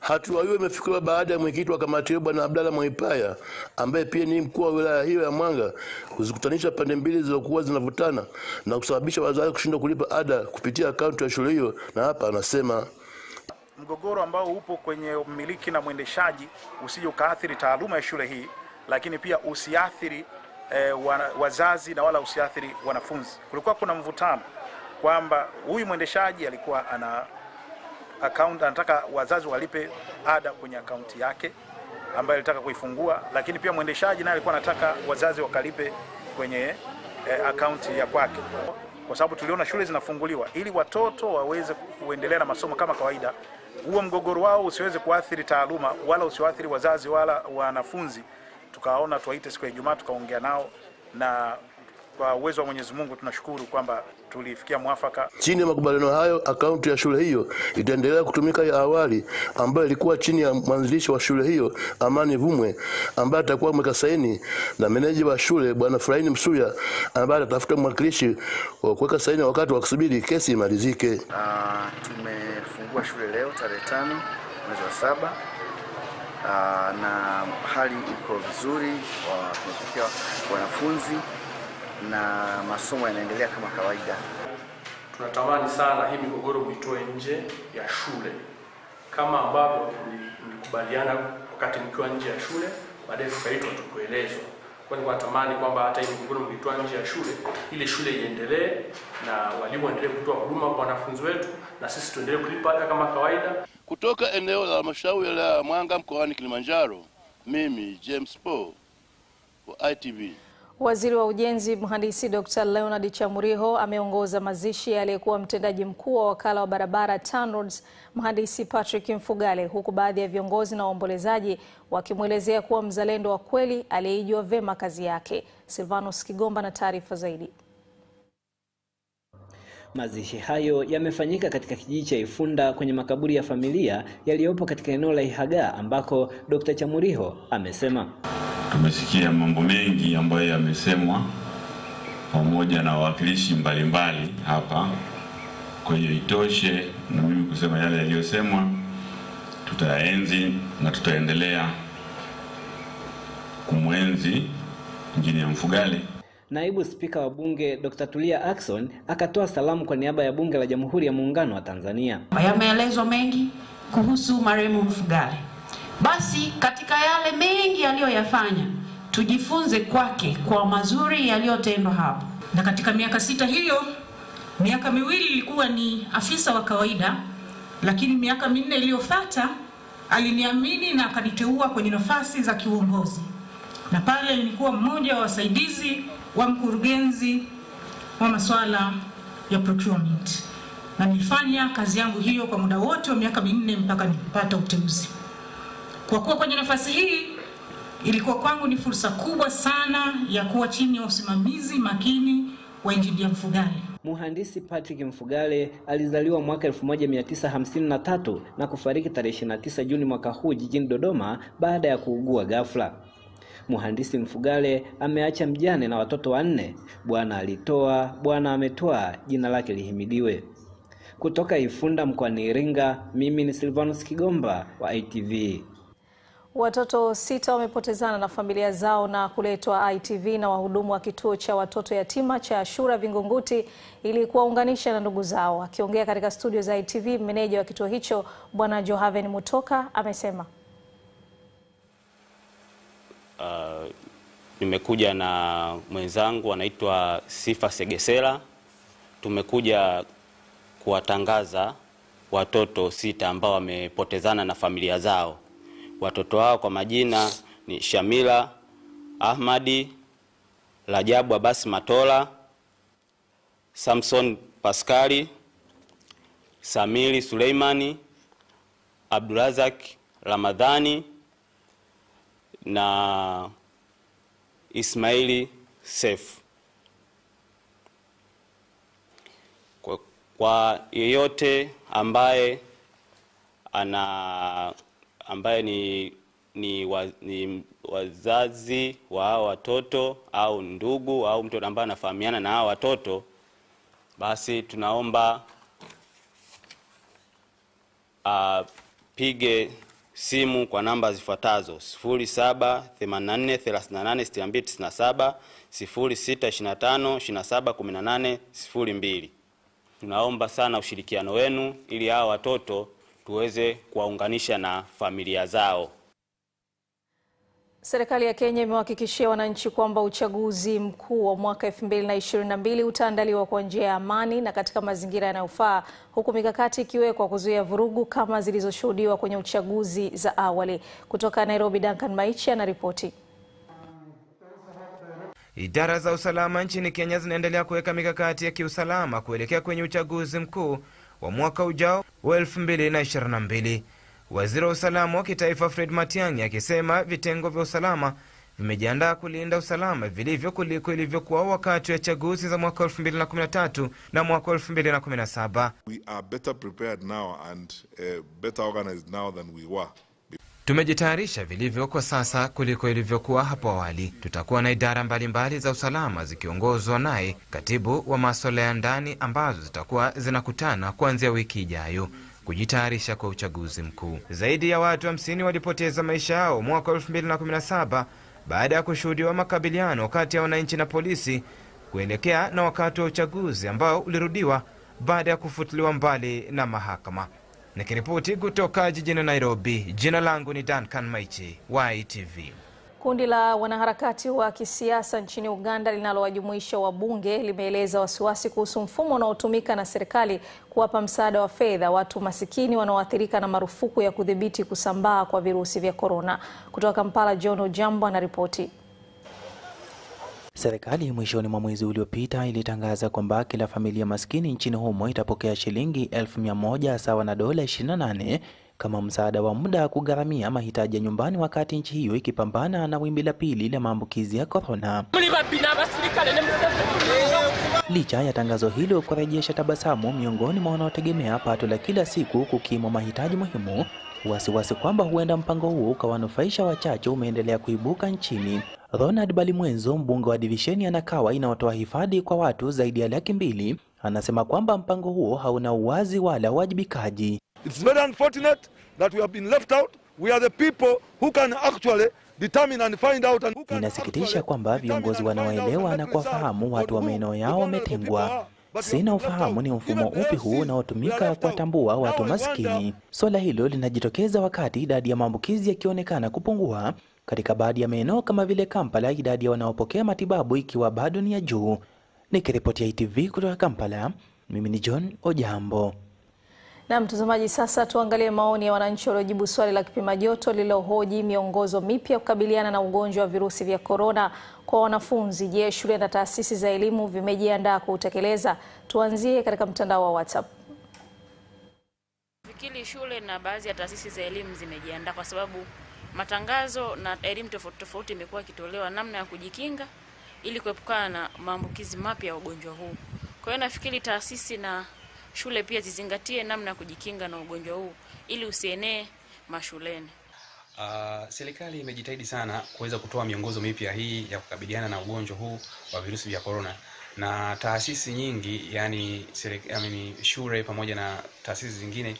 Hatua hiyo imefikiwa baada ya mwenyekiti wa kamati hiyo Bwana Abdalla Mwaipaya ambaye pia ni mkuu wa wilaya hiyo ya Mwanga kuzikutanisha pande mbili zilizokuwa zinavutana na kusababisha wazazi kushindwa kulipa ada kupitia akaunti ya shule hiyo, na hapa anasema mgogoro ambao upo kwenye mmiliki na mwendeshaji usije ukaathiri taaluma ya shule hii, lakini pia usiathiri eh, wazazi na wala usiathiri wanafunzi. Kulikuwa kuna mvutano kwamba huyu mwendeshaji alikuwa ana account, anataka wazazi walipe ada kwenye akaunti yake ambayo alitaka kuifungua, lakini pia mwendeshaji naye alikuwa anataka wazazi wakalipe kwenye eh, akaunti ya kwake, kwa sababu tuliona shule zinafunguliwa ili watoto waweze kuendelea na masomo kama kawaida. Huo mgogoro wao usiweze kuathiri taaluma wala usiwaathiri wazazi wala wanafunzi. Tukaona tuwaite siku ya Ijumaa tukaongea nao, na kwa uwezo wa Mwenyezi Mungu tunashukuru kwamba tulifikia mwafaka. Chini ya makubaliano hayo, akaunti ya shule hiyo itaendelea kutumika ya awali ambayo ilikuwa chini ya mwanzilishi wa shule hiyo Amani Vumwe, ambaye atakuwa mweka saini na meneja wa shule Bwana Furaini Msuya, ambaye atatafuta mwakilishi wa kuweka saini wakati wa kusubiri kesi imalizike. Uh, tumefungua shule leo tarehe tano mwezi wa saba. Uh, na hali iko vizuri, tumepokea wanafunzi na masomo yanaendelea kama kawaida. Tunatamani sana hii migogoro mitoe nje ya shule kama ambavyo mlikubaliana wakati mkiwa nje ya shule, baadaye tukaitwa tukuelezwa. Kwa hiyo natamani kwamba hata hii migogoro mkitoa nje ya shule, ile shule iendelee na walimu waendelee kutoa huduma kwa wanafunzi wetu na sisi tuendelee kulipa ada kama kawaida. Kutoka eneo la halmashauri la Mwanga mkoani Kilimanjaro, mimi James Paul wa ITV. Waziri wa Ujenzi Mhandisi Dr. Leonard Chamuriho ameongoza mazishi ya aliyekuwa mtendaji mkuu wa wakala wa barabara TANROADS Mhandisi Patrick Mfugale, huku baadhi ya viongozi na waombolezaji wakimwelezea kuwa mzalendo wa kweli aliyeijua vema kazi yake. Silvanus Kigomba na taarifa zaidi. Mazishi hayo yamefanyika katika kijiji cha Ifunda kwenye makaburi ya familia yaliyopo katika eneo la ihaga ambako Dr. Chamuriho amesema tumesikia mambo mengi ambayo yamesemwa pamoja na wawakilishi mbalimbali hapa. Kwa hiyo itoshe na mimi kusema yale yaliyosemwa, tutaenzi na tutaendelea kumwenzi Injinia Mfugale. Naibu Spika wa Bunge Dr. Tulia Ackson akatoa salamu kwa niaba ya Bunge la Jamhuri ya Muungano wa Tanzania. Yameelezwa mengi kuhusu marehemu Mfugale. Basi katika yale mengi aliyoyafanya tujifunze kwake kwa mazuri yaliyotendwa hapo. Na katika miaka sita hiyo, miaka miwili ilikuwa ni afisa wa kawaida, lakini miaka minne iliyofuata aliniamini na akaniteua kwenye nafasi za kiuongozi, na pale nilikuwa mmoja wa wasaidizi wa mkurugenzi wa masuala ya procurement, na nilifanya kazi yangu hiyo kwa muda wote wa miaka minne mpaka nilipata uteuzi. Kwa kuwa kwenye nafasi hii ilikuwa kwangu ni fursa kubwa sana ya kuwa chini ya usimamizi makini wa Injinia Mfugale. Mhandisi Patrick Mfugale alizaliwa mwaka 1953 na kufariki tarehe 29 Juni mwaka huu jijini Dodoma baada ya kuugua ghafla. Mhandisi Mfugale ameacha mjane na watoto wanne. Bwana alitoa, Bwana ametoa, jina lake lihimidiwe. Kutoka Ifunda mkoani Iringa, mimi ni Silvanus Kigomba wa ITV. Watoto sita wamepotezana na familia zao na kuletwa ITV na wahudumu wa kituo cha watoto yatima cha Ashura Vingunguti ili kuwaunganisha na ndugu zao. Akiongea katika studio za ITV, meneja wa kituo hicho Bwana Johaven Mutoka amesema Uh, nimekuja na mwenzangu anaitwa Sifa Segesela. Tumekuja kuwatangaza watoto sita ambao wamepotezana na familia zao. Watoto hao kwa majina ni Shamila Ahmadi, Rajabu Abasi Matola, Samson Paskari, Samili Suleimani, Abdurazak Ramadhani na Ismaili Sef. Kwa, kwa yeyote ambaye ana ambaye ni, ni, wa, ni wazazi wa hao watoto au ndugu au mtu ambaye anafahamiana na hao watoto, basi tunaomba apige simu kwa namba zifuatazo 0784386297, 0625271802. Tunaomba sana ushirikiano wenu ili hawa watoto tuweze kuwaunganisha na familia zao. Serikali ya Kenya imewahakikishia wananchi kwamba uchaguzi mkuu wa mwaka 2022 utaandaliwa kwa njia ya amani na katika mazingira yanayofaa huku mikakati ikiwekwa kuzuia vurugu kama zilizoshuhudiwa kwenye uchaguzi za awali. Kutoka Nairobi, Duncan Maichi anaripoti. Idara za usalama nchini Kenya zinaendelea kuweka mikakati ya kiusalama kuelekea kwenye uchaguzi mkuu wa mwaka ujao wa 2022. Waziri wa usalama wa kitaifa Fred Matiang'i akisema vitengo vya usalama vimejiandaa kulinda usalama vilivyo kuliko ilivyokuwa wakati wa chaguzi za mwaka 2013 na mwaka 2017. We are better prepared now and uh, better organized now than we were. Tumejitayarisha vilivyo kwa sasa kuliko ilivyokuwa hapo awali. Tutakuwa na idara mbalimbali za usalama zikiongozwa naye katibu wa maswala ya ndani ambazo zitakuwa zinakutana kuanzia wiki ijayo kujitayarisha kwa uchaguzi mkuu. Zaidi ya watu hamsini wa walipoteza maisha yao mwaka 2017 baada ya kushuhudiwa makabiliano kati ya wananchi na polisi kuelekea na wakati wa uchaguzi ambao ulirudiwa baada ya kufutiliwa mbali na mahakama. Nikiripoti kutoka jijini Nairobi, jina langu ni Duncan Maichi ITV. Kundi la wanaharakati wa kisiasa nchini Uganda linalowajumuisha wabunge limeeleza wasiwasi kuhusu mfumo unaotumika na serikali kuwapa msaada wa fedha watu masikini wanaoathirika na marufuku ya kudhibiti kusambaa kwa virusi vya korona. Kutoka Kampala, John Ojambo anaripoti. Serikali mwishoni mwa mwezi uliopita ilitangaza kwamba kila familia maskini nchini humo itapokea shilingi elfu mia moja sawa na dola 28 kama msaada wa muda kugharamia mahitaji ya nyumbani wakati nchi hiyo ikipambana na wimbi la pili la maambukizi ya korona. Licha ya tangazo hilo kurejesha tabasamu miongoni mwa wanaotegemea pato la kila siku kukimwa mahitaji muhimu, Wasiwasi kwamba huenda mpango huo ukawanufaisha wachache umeendelea kuibuka nchini. Ronald Balimwenzo, mbunge wa divisheni ya Nakawa inayotoa hifadhi kwa watu zaidi ya laki mbili, anasema kwamba mpango huo hauna uwazi wala uwajibikaji. It's very unfortunate that we have been left out. We are the people who can actually determine and find out and who can Inasikitisha kwamba viongozi wanaoelewa na kuwafahamu watu wa maeneo yao wametengwa. Sina ufahamu ni mfumo upi huu unaotumika kuwatambua watu maskini. Swala hilo linajitokeza wakati idadi ya maambukizi yakionekana kupungua katika baadhi ya maeneo kama vile Kampala, idadi ya wanaopokea matibabu ikiwa bado ni ya juu. Nikiripotia ITV kutoka Kampala, mimi ni John Ojambo. Na mtazamaji, sasa tuangalie maoni ya wananchi waliojibu swali la kipima joto lililohoji miongozo mipya kukabiliana na ugonjwa wa virusi vya korona kwa wanafunzi. Je, shule na taasisi za elimu vimejiandaa kuutekeleza? Tuanzie katika mtandao wa WhatsApp. Fikiri shule na baadhi ya taasisi za elimu zimejiandaa kwa sababu matangazo na elimu tofauti tofauti imekuwa ikitolewa namna ya kujikinga ili kuepukana na maambukizi mapya ya ugonjwa huu. Kwa hiyo nafikiri taasisi na shule pia zizingatie namna ya kujikinga na ugonjwa huu ili usienee mashuleni. Uh, serikali imejitahidi sana kuweza kutoa miongozo mipya hii ya kukabiliana na ugonjwa huu wa virusi vya korona, na taasisi nyingi yani serikali, shule pamoja na taasisi zingine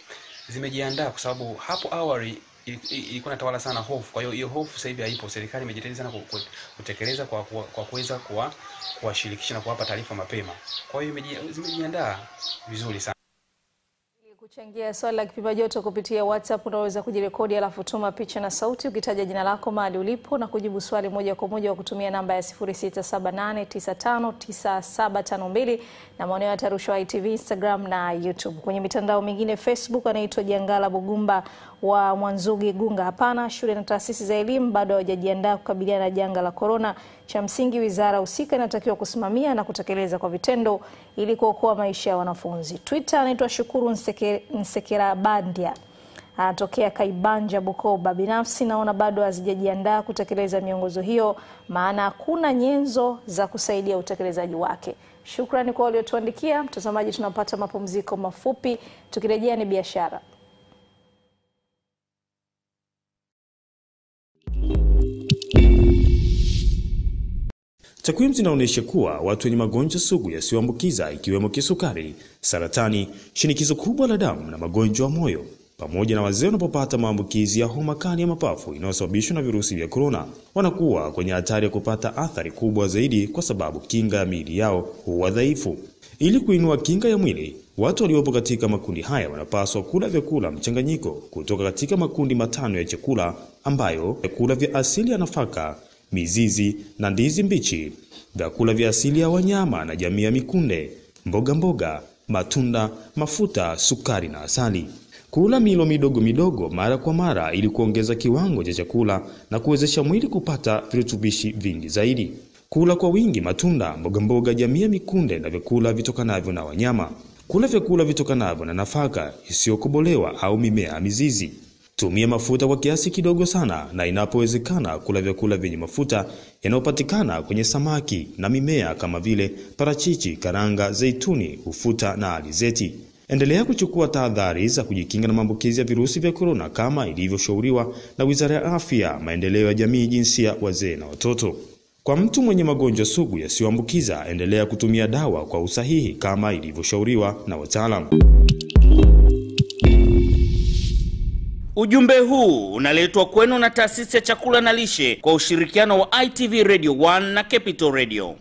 zimejiandaa, kwa sababu hapo awali ilikuwa inatawala sana hofu. Kwa hiyo hiyo hofu sasa hivi haipo. Serikali imejitahidi sana ku- ku- kutekeleza kwa kwa kuweza kuwashirikisha na kuwapa taarifa mapema. Kwa hiyo imeji- zimejiandaa vizuri sana. Kuchangia swali la kipima joto kupitia WhatsApp unaweza kujirekodi alafu tuma picha na sauti ukitaja jina lako, mahali ulipo na kujibu swali moja kwa moja kwa kutumia namba ya 0678959752 na maoneo yatarushwa ITV, Instagram na YouTube. Kwenye mitandao mingine Facebook anaitwa Jangala Bugumba wa Mwanzugi Gunga. Hapana, shule na taasisi za elimu bado hawajajiandaa kukabiliana na janga la korona. Cha msingi, wizara husika inatakiwa kusimamia na kutekeleza kwa vitendo ili kuokoa maisha ya wanafunzi. Twitter anaitwa Shukuru Nseke, Nsekerabandia anatokea Kaibanja, Bukoba. Binafsi naona bado hazijajiandaa kutekeleza miongozo hiyo, maana hakuna nyenzo za kusaidia utekelezaji wake. Shukrani kwa waliotuandikia. Mtazamaji, tunapata mapumziko mafupi, tukirejea ni biashara. Takwimu zinaonyesha kuwa watu wenye magonjwa sugu yasiyoambukiza ikiwemo kisukari, saratani, shinikizo kubwa la damu na magonjwa ya moyo pamoja na wazee wanapopata maambukizi ya homa kali ya mapafu inayosababishwa na virusi vya korona wanakuwa kwenye hatari ya kupata athari kubwa zaidi kwa sababu kinga ya miili yao huwa dhaifu. Ili kuinua kinga ya mwili, watu waliopo katika makundi haya wanapaswa kula vyakula mchanganyiko kutoka katika makundi matano ya chakula ambayo vyakula vya asili ya nafaka, mizizi na ndizi mbichi, vyakula vya asili ya wanyama na jamii ya mikunde, mboga mboga, matunda, mafuta, sukari na asali. Kula milo midogo midogo mara kwa mara ili kuongeza kiwango cha chakula na kuwezesha mwili kupata virutubishi vingi zaidi. Kula kwa wingi matunda, mboga mboga, jamii ya mikunde na vyakula vitokanavyo na wanyama. Kula vyakula vitokanavyo na nafaka isiyokobolewa au mimea ya mizizi. Tumia mafuta kwa kiasi kidogo sana, na inapowezekana kula vyakula vyenye mafuta yanayopatikana kwenye samaki na mimea kama vile parachichi, karanga, zeituni, ufuta na alizeti. Endelea kuchukua tahadhari za kujikinga na maambukizi ya virusi vya korona kama ilivyoshauriwa na Wizara ya Afya, Maendeleo ya Jamii, Jinsia, Wazee na Watoto. Kwa mtu mwenye magonjwa sugu yasiyoambukiza, endelea kutumia dawa kwa usahihi kama ilivyoshauriwa na wataalamu. Ujumbe huu unaletwa kwenu na taasisi ya chakula na lishe kwa ushirikiano wa ITV Radio 1 na Capital Radio.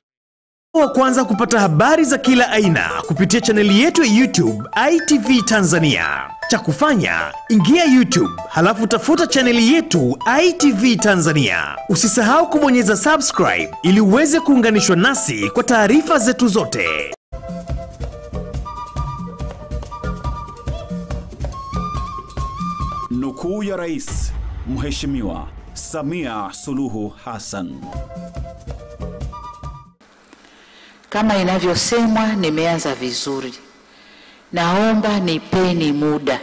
wa kwanza kupata habari za kila aina kupitia chaneli yetu ya YouTube ITV Tanzania. Cha kufanya, ingia YouTube halafu tafuta chaneli yetu ITV Tanzania. Usisahau kubonyeza subscribe ili uweze kuunganishwa nasi kwa taarifa zetu zote. Nukuu ya Rais Mheshimiwa Samia Suluhu Hassan. Kama inavyosemwa, nimeanza vizuri. Naomba nipeni muda,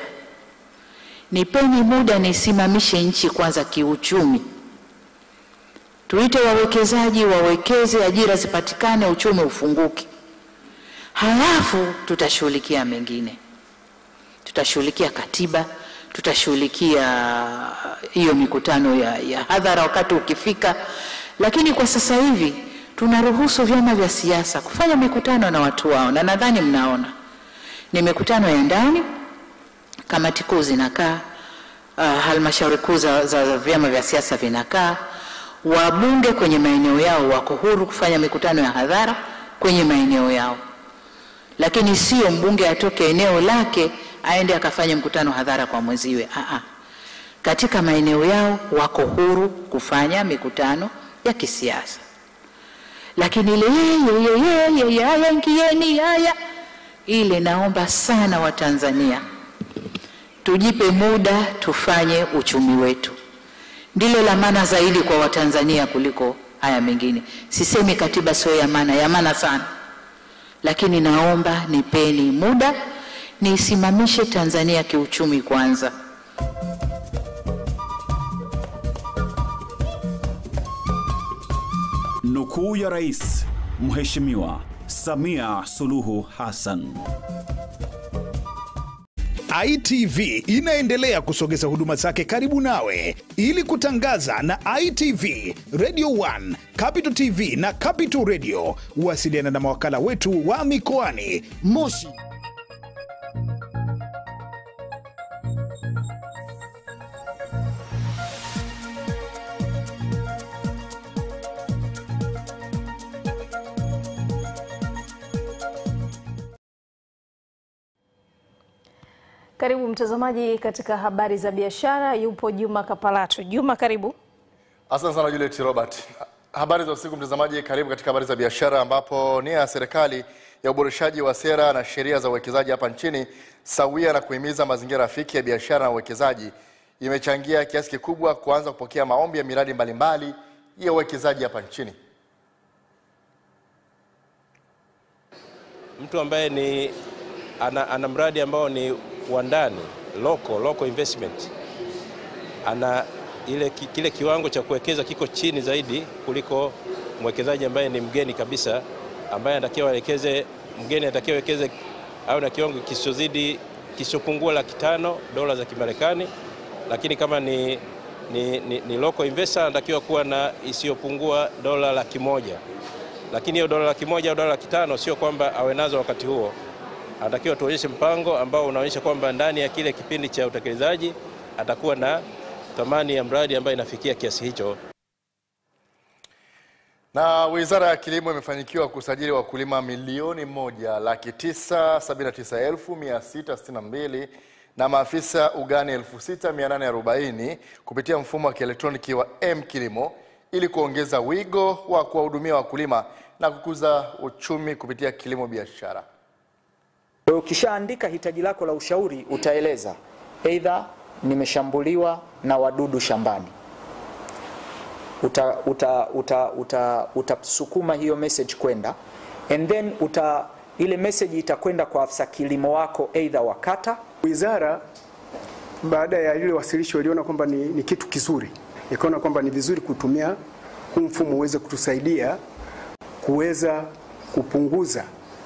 nipeni muda nisimamishe nchi kwanza kiuchumi. Tuite wawekezaji wawekeze, ajira zipatikane, uchumi ufunguke, halafu tutashughulikia mengine. Tutashughulikia katiba, tutashughulikia hiyo mikutano ya, ya hadhara wakati ukifika, lakini kwa sasa hivi tunaruhusu vyama vya siasa kufanya mikutano na watu wao, na nadhani mnaona. Ni mikutano ya ndani, kamati kuu zinakaa, uh, halmashauri kuu za, za, za vyama vya siasa vinakaa, wabunge kwenye maeneo yao wako huru kufanya mikutano ya hadhara kwenye maeneo yao, lakini sio mbunge atoke eneo lake aende akafanye mkutano hadhara kwa mwenziwe. Aa, katika maeneo yao wako huru kufanya mikutano ya kisiasa, lakini ile yeye haya ingieni haya. Ile, naomba sana Watanzania tujipe muda tufanye uchumi wetu, ndilo la maana zaidi kwa Watanzania kuliko haya mengine. Sisemi katiba sio ya maana, ya maana sana, lakini naomba nipeni muda niisimamishe Tanzania kiuchumi kwanza. Nukuu ya Rais Mheshimiwa Samia Suluhu Hassan. ITV inaendelea kusogeza huduma zake karibu nawe ili kutangaza na ITV Radio 1, Capital TV na Capital Radio. Wasiliana na mawakala wetu wa mikoani Moshi, Karibu mtazamaji katika habari za biashara, yupo Juma Kapalatu. Juma, karibu. Asante sana Juliet Robert. Habari za usiku mtazamaji, karibu katika habari za biashara, ambapo nia ya serikali ya uboreshaji wa sera na sheria za uwekezaji hapa nchini sawia na kuhimiza mazingira rafiki ya biashara na uwekezaji imechangia kiasi kikubwa kuanza kupokea maombi ya miradi mbalimbali mbali ya uwekezaji hapa nchini. mtu ambaye ni ana, ana mradi ambao ni wa ndani local, local investment ana ile kile kiwango cha kuwekeza kiko chini zaidi kuliko mwekezaji ambaye ni mgeni kabisa, ambaye anatakiwa awekeze, mgeni anatakiwa awekeze au na kiwango kisichozidi kisichopungua laki tano dola za Kimarekani, lakini kama ni, ni, ni, ni local investor anatakiwa kuwa na isiyopungua dola laki moja lakini hiyo dola laki moja au dola laki tano sio kwamba awe nazo wakati huo. Anatakiwa tuonyeshe mpango ambao unaonyesha kwamba ndani ya kile kipindi cha utekelezaji atakuwa na thamani ya mradi ambayo inafikia kiasi hicho. Na Wizara ya Kilimo imefanikiwa kusajili wakulima milioni moja laki tisa sabini na tisa elfu mia sita sitini na mbili na maafisa ugani elfu sita mia nane arobaini kupitia mfumo wa kielektroniki wa M Kilimo ili kuongeza wigo wa kuwahudumia wakulima na kukuza uchumi kupitia kilimo biashara. Kwa ukishaandika hitaji lako la ushauri utaeleza aidha nimeshambuliwa na wadudu shambani. Uta, uta, uta, uta, utasukuma hiyo message kwenda and then uta, ile message itakwenda kwa afisa kilimo wako aidha wakata. Wizara baada ya ile wasilisho iliona kwamba ni, ni kitu kizuri, ikaona kwamba ni vizuri kutumia huu mfumo uweze kutusaidia kuweza kupunguza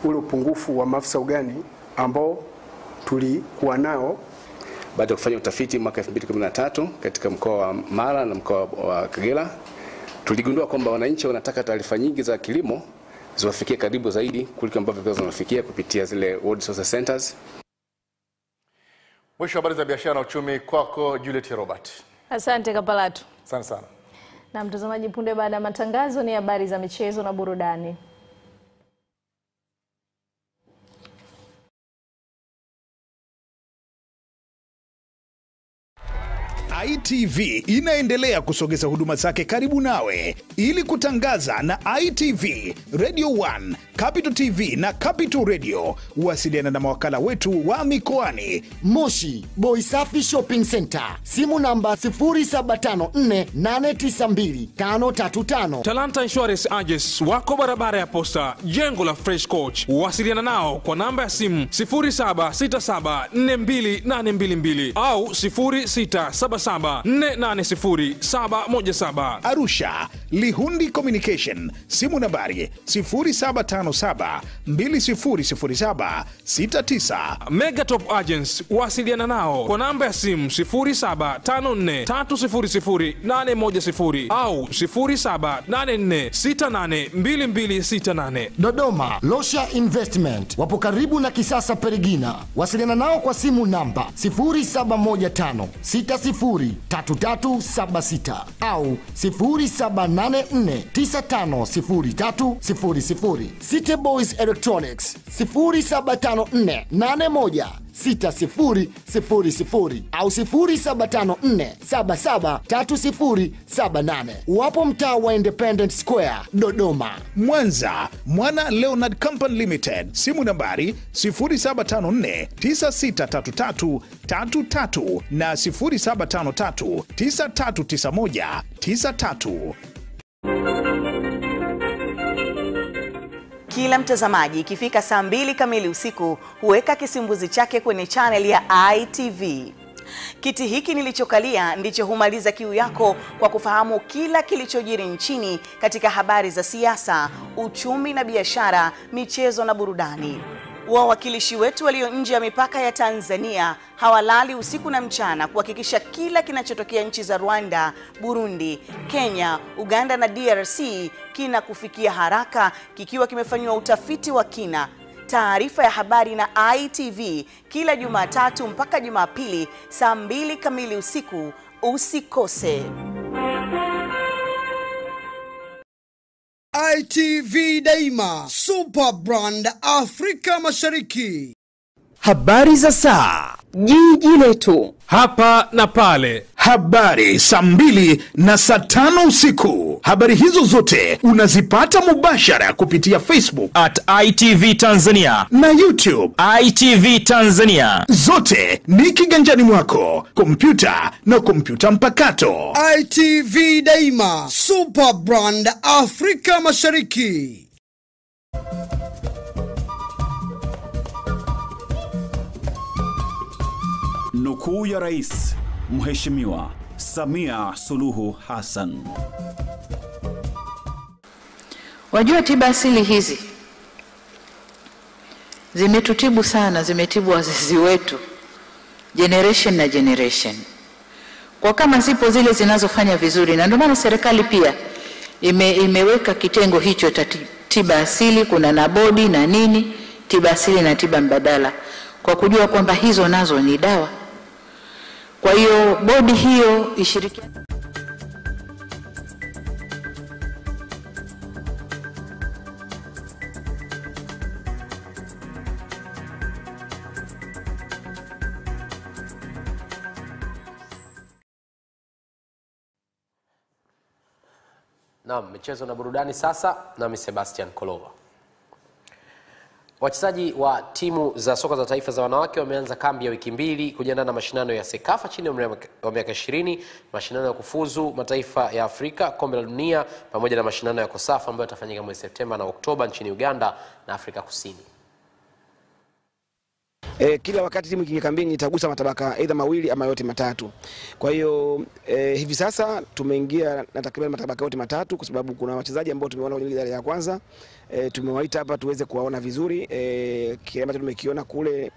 ule upungufu wa maafisa ugani ambao tulikuwa nao Baada ya kufanya utafiti mwaka 2013 katika mkoa wa Mara na mkoa wa Kagera, tuligundua kwamba wananchi wanataka taarifa nyingi za kilimo ziwafikie karibu zaidi kuliko ambavyo kwa zinafikia kupitia zile World Resource Centers. Mwisho habari za biashara na uchumi, kwako Juliet Robert. Asante Kapalatu. Asante sana. Na mtazamaji, punde baada ya matangazo ni habari za michezo na burudani. ITV inaendelea kusogeza huduma zake karibu nawe ili kutangaza na ITV Radio 1, Capital TV na Capital Radio. Wasiliana na mawakala wetu wa mikoani Moshi Boy Safi Shopping Center, simu namba 0754892535. Talanta Insurance Agents wako barabara ya posta, jengo la Fresh Coach. Wasiliana nao kwa namba ya simu 0767428222 au 0677 0757480717. Arusha, Lihundi Communication, simu nambari 0757200769. Megatop Agents wasiliana nao kwa namba ya simu 0754300810 au 0784682268. Dodoma, Losha Investment wapo karibu na Kisasa Perigina. Wasiliana nao kwa simu namba 0715603376 au 0784950300. City Boys Electronics 075481 6000 au 0754773078. Wapo mtaa wa Independent Square Dodoma. Mwanza, Mwana Leonard Company Limited, simu nambari 0754963333 na 0753939193. Kila mtazamaji ikifika saa mbili kamili usiku huweka kisimbuzi chake kwenye channel ya ITV. Kiti hiki nilichokalia ndicho humaliza kiu yako kwa kufahamu kila kilichojiri nchini katika habari za siasa, uchumi na biashara, michezo na burudani. Wawakilishi wetu walio nje ya mipaka ya Tanzania hawalali usiku na mchana kuhakikisha kila kinachotokea nchi za Rwanda, Burundi, Kenya, Uganda na DRC kina kufikia haraka kikiwa kimefanyiwa utafiti wa kina. Taarifa ya habari na ITV kila Jumatatu mpaka Jumapili saa mbili kamili usiku. Usikose. ITV Daima, Super Brand Afrika Mashariki. Habari za saa, jiji letu hapa na pale. Habari saa mbili na saa tano usiku. Habari hizo zote unazipata mubashara kupitia Facebook at ITV Tanzania na YouTube ITV Tanzania. Zote ni kiganjani mwako, kompyuta na kompyuta mpakato. ITV Daima, Super Brand Afrika Mashariki. Nukuu ya Rais Mheshimiwa Samia Suluhu Hassan. Wajua, tiba asili hizi zimetutibu sana, zimetibu wazazi wetu generation na generation, kwa kama zipo zile zinazofanya vizuri, na ndio maana serikali pia ime, imeweka kitengo hicho cha tiba asili. Kuna na bodi na nini, tiba asili na tiba mbadala, kwa kujua kwamba hizo nazo ni dawa. Kwa hiyo bodi hiyo ishirikiane Naam, michezo na burudani sasa, nami Sebastian Kolova. Wachezaji wa timu za soka za taifa za wanawake wameanza kambi ya wiki mbili kujiandaa na mashindano ya Sekafa chini ya miaka 20, mashindano ya kufuzu mataifa ya Afrika, kombe la dunia pamoja na mashindano ya Kosafa ambayo yatafanyika mwezi Septemba na Oktoba nchini Uganda na Afrika Kusini. E, kila wakati timu ikiingia kambini itagusa matabaka aidha mawili ama yote matatu. Kwa hiyo e, hivi sasa tumeingia na takriban matabaka yote matatu, kwa sababu kuna wachezaji ambao tumeona kwenye ligi ya kwanza. E, tumewaita hapa tuweze kuwaona vizuri. E, kile ambacho tumekiona kule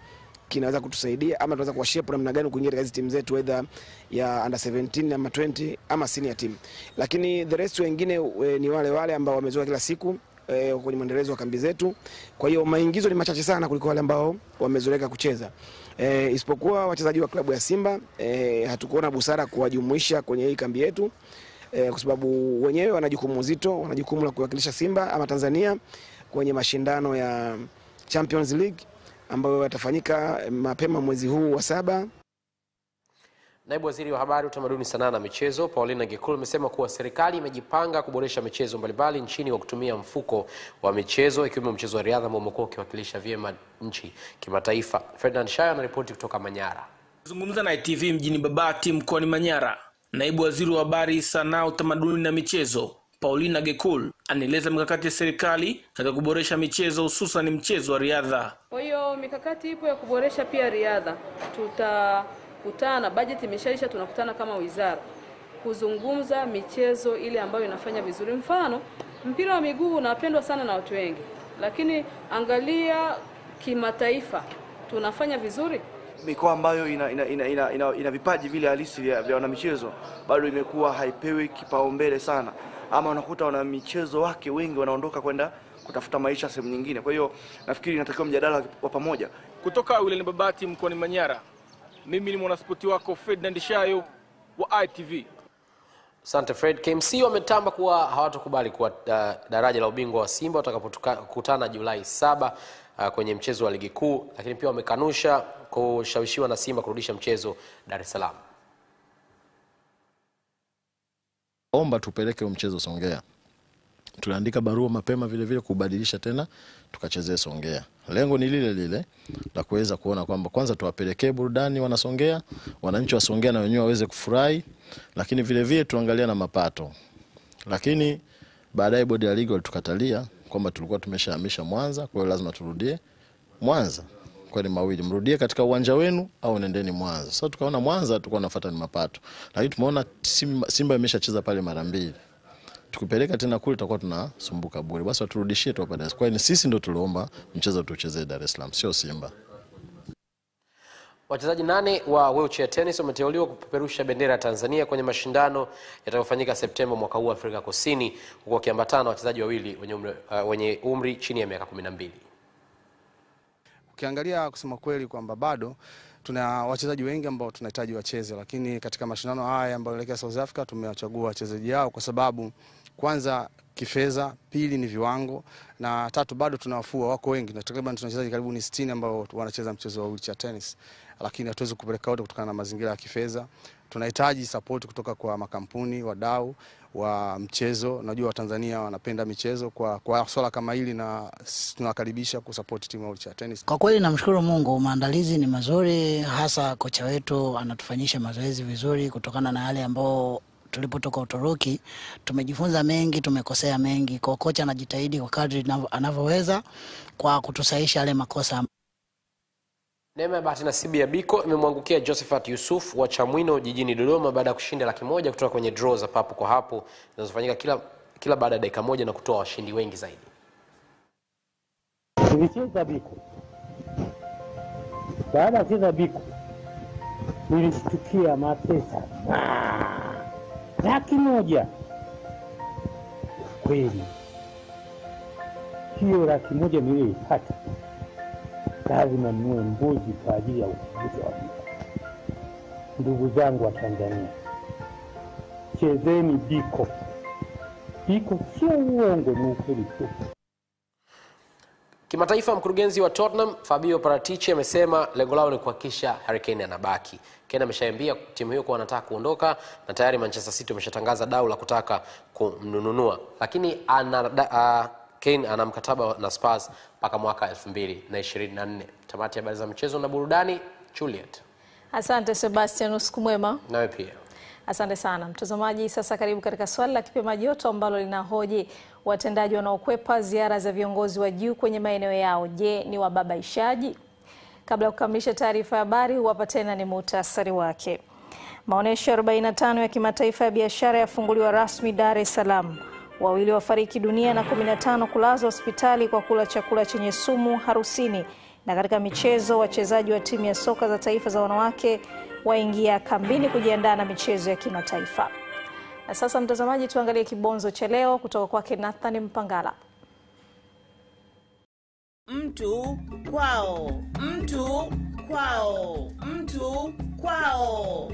kinaweza kutusaidia ama tunaweza kuwashape namna gani kuingia katika timu zetu either ya under 17 ama 20 ama senior team, lakini the rest wengine e, ni wale wale ambao wamezoea kila siku eh, kwenye mwendelezo wa kambi zetu. Kwa hiyo maingizo ni machache sana kuliko wale ambao wamezoeleka kucheza eh, isipokuwa wachezaji wa klabu ya Simba eh, hatukuona busara kuwajumuisha kwenye hii kambi yetu eh, kwa sababu wenyewe wana jukumu zito, wana jukumu la kuwakilisha Simba ama Tanzania kwenye mashindano ya Champions League ambayo yatafanyika mapema mwezi huu wa saba. Naibu Waziri wa Habari, Utamaduni, Sanaa na Michezo Paulina Gekul amesema kuwa serikali imejipanga kuboresha michezo mbalimbali nchini kwa kutumia mfuko wa michezo ikiwemo mchezo wa riadha ambao umekuwa ukiwakilisha vyema nchi kimataifa. Ferdinand Shayo anaripoti kutoka Manyara. Zungumza na ITV mjini Babati mkoani Manyara, naibu waziri wa habari, sanaa, utamaduni na michezo Paulina Gekul anaeleza mikakati ya serikali katika kuboresha michezo hususan mchezo wa riadha. Kwa hiyo mikakati ipo ya kuboresha pia riadha. Kutana bajeti imeshaisha, tunakutana kama wizara kuzungumza michezo ile ambayo inafanya vizuri. Mfano, mpira wa miguu unapendwa sana na watu wengi, lakini angalia kimataifa tunafanya vizuri. mikoa ambayo ina, ina, ina, ina, ina, ina vipaji vile halisi vya, vya wanamichezo bado imekuwa haipewi kipaumbele sana, ama unakuta wanamichezo wake wengi wanaondoka kwenda kutafuta maisha sehemu nyingine. Kwa hiyo nafikiri inatakiwa mjadala wa pamoja. Kutoka wilayani Babati mkoani Manyara, mimi ni mwanaspoti wako Ferdinand Shayo wa ITV. Asante Fred. KMC wametamba kuwa hawatokubali kuwa uh, daraja la ubingwa wa Simba watakapokutana Julai saba uh, kwenye mchezo wa ligi kuu, lakini pia wamekanusha kushawishiwa na Simba kurudisha mchezo Dar es Salaam. omba tupeleke mchezo Songea. Tuliandika barua mapema vile vile kubadilisha tena tukachezee Songea. Lengo ni lile lile la kuweza kuona kwamba kwanza tuwapelekee burudani wanasongea, wananchi wa Songea na wenyewe waweze kufurahi, lakini vile vile tuangalia na mapato. Lakini baadaye bodi ya ligi walitukatalia kwamba tulikuwa tumeshahamisha Mwanza, kwa hiyo lazima turudie Mwanza. kwa ni mawili, mrudie katika uwanja wenu au nendeni Mwanza. Sasa tukaona Mwanza tulikuwa tunafuata ni mapato, lakini tumeona Simba imeshacheza pale mara mbili tukipeleka tena kule tutakuwa tunasumbuka bure. Basi waturudishie tu hapa Dar es Salaam. Kwa ni sisi ndo tuliomba mchezo tuchezee Dar es Salaam, sio Simba. Wachezaji nane wa wheelchair tennis wameteuliwa kupeperusha bendera ya Tanzania kwenye mashindano yatakayofanyika Septemba mwaka huu Afrika Kusini, huku wakiambatana na wachezaji wawili wenye umri, uh, wenye umri chini ya miaka 12. Ukiangalia kusema kweli kwamba bado tuna wachezaji wengi ambao tunahitaji wacheze, lakini katika mashindano haya ambayo yanaelekea South Africa tumewachagua wachezaji hao kwa sababu kwanza kifedha, pili ni viwango na tatu bado tunawafua wako wengi, na takriban tuna wachezaji karibu ni 60 ambao wanacheza mchezo wa wheelchair tennis, lakini hatuwezi kupeleka wote kutokana na mazingira ya kifedha. Tunahitaji support kutoka kwa makampuni, wadau wa mchezo. Najua Watanzania wanapenda michezo kwa, kwa swala kama hili, na tunawakaribisha kusupport timu ya wheelchair tennis. Kwa kweli namshukuru Mungu, maandalizi ni mazuri, hasa kocha wetu anatufanyisha mazoezi vizuri kutokana na yale ambao tulipotoka Uturuki tumejifunza mengi, tumekosea mengi. Kwa kocha anajitahidi kwa kadri anavyoweza kwa kutusaisha yale makosa. Neema ya bahati nasibu ya Biko imemwangukia Josephat Yusuf wa Chamwino jijini Dodoma baada ya kushinda laki moja kutoka kwenye draw za papo kwa hapo zinazofanyika kila, kila baada ya dakika moja na kutoa washindi wengi zaidi. Nilicheza Biko. Baada ya kucheza Biko nilishtukia mapesa Ah, laki moja. Kweli hiyo laki moja niliyoipata lazima ninunue mbuzi kwa ajili ya ufunguzi wa Biko. Ndugu zangu wa Tanzania, chezeni Biko. Biko sio uongo, ni ukweli tu. Kimataifa, mkurugenzi wa Tottenham Fabio Paratici amesema lengo lao ni kuhakikisha Harry Kane anabaki. Kane ameshaambia timu hiyo kuwa anataka kuondoka na tayari Manchester City wameshatangaza dau la kutaka kumnunua, lakini ana, uh, Kane ana mkataba na Spurs mpaka mwaka 2024. Tamati ya habari za mchezo na burudani, Juliet. Asante Sebastian, usiku mwema. Nawe pia. Asante sana mtazamaji. Sasa karibu katika swali la kipima joto ambalo linahoji watendaji wanaokwepa ziara za viongozi wa juu kwenye maeneo yao, je, ni wababaishaji? Kabla ya kukamilisha taarifa ya habari, huwapa tena ni muhtasari wake. Maonyesho 45 ya kimataifa ya biashara yafunguliwa rasmi Dar es Salaam. Wawili wafariki dunia na 15 kulazwa hospitali kwa kula chakula chenye sumu harusini. Na katika michezo, wachezaji wa timu ya soka za taifa za wanawake waingia kambini kujiandaa na michezo ya kimataifa. Na sasa mtazamaji, tuangalie kibonzo cha leo kutoka kwake Nathan Mpangala. Mtu kwao, mtu kwao, mtu kwao.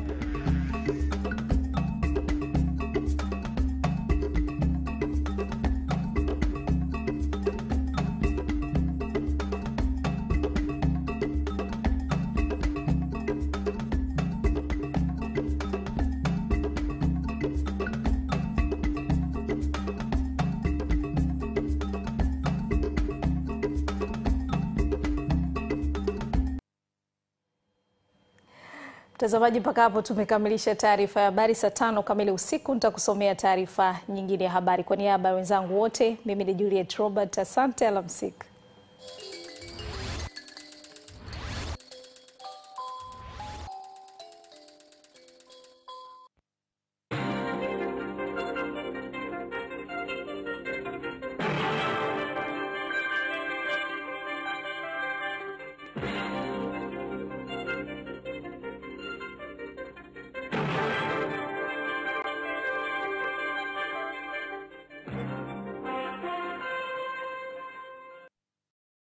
Mtazamaji, mpaka hapo tumekamilisha taarifa ya habari. Saa tano kamili usiku nitakusomea taarifa nyingine ya habari. Kwa niaba ya wenzangu wote, mimi ni Juliet Robert, asante, alamsik.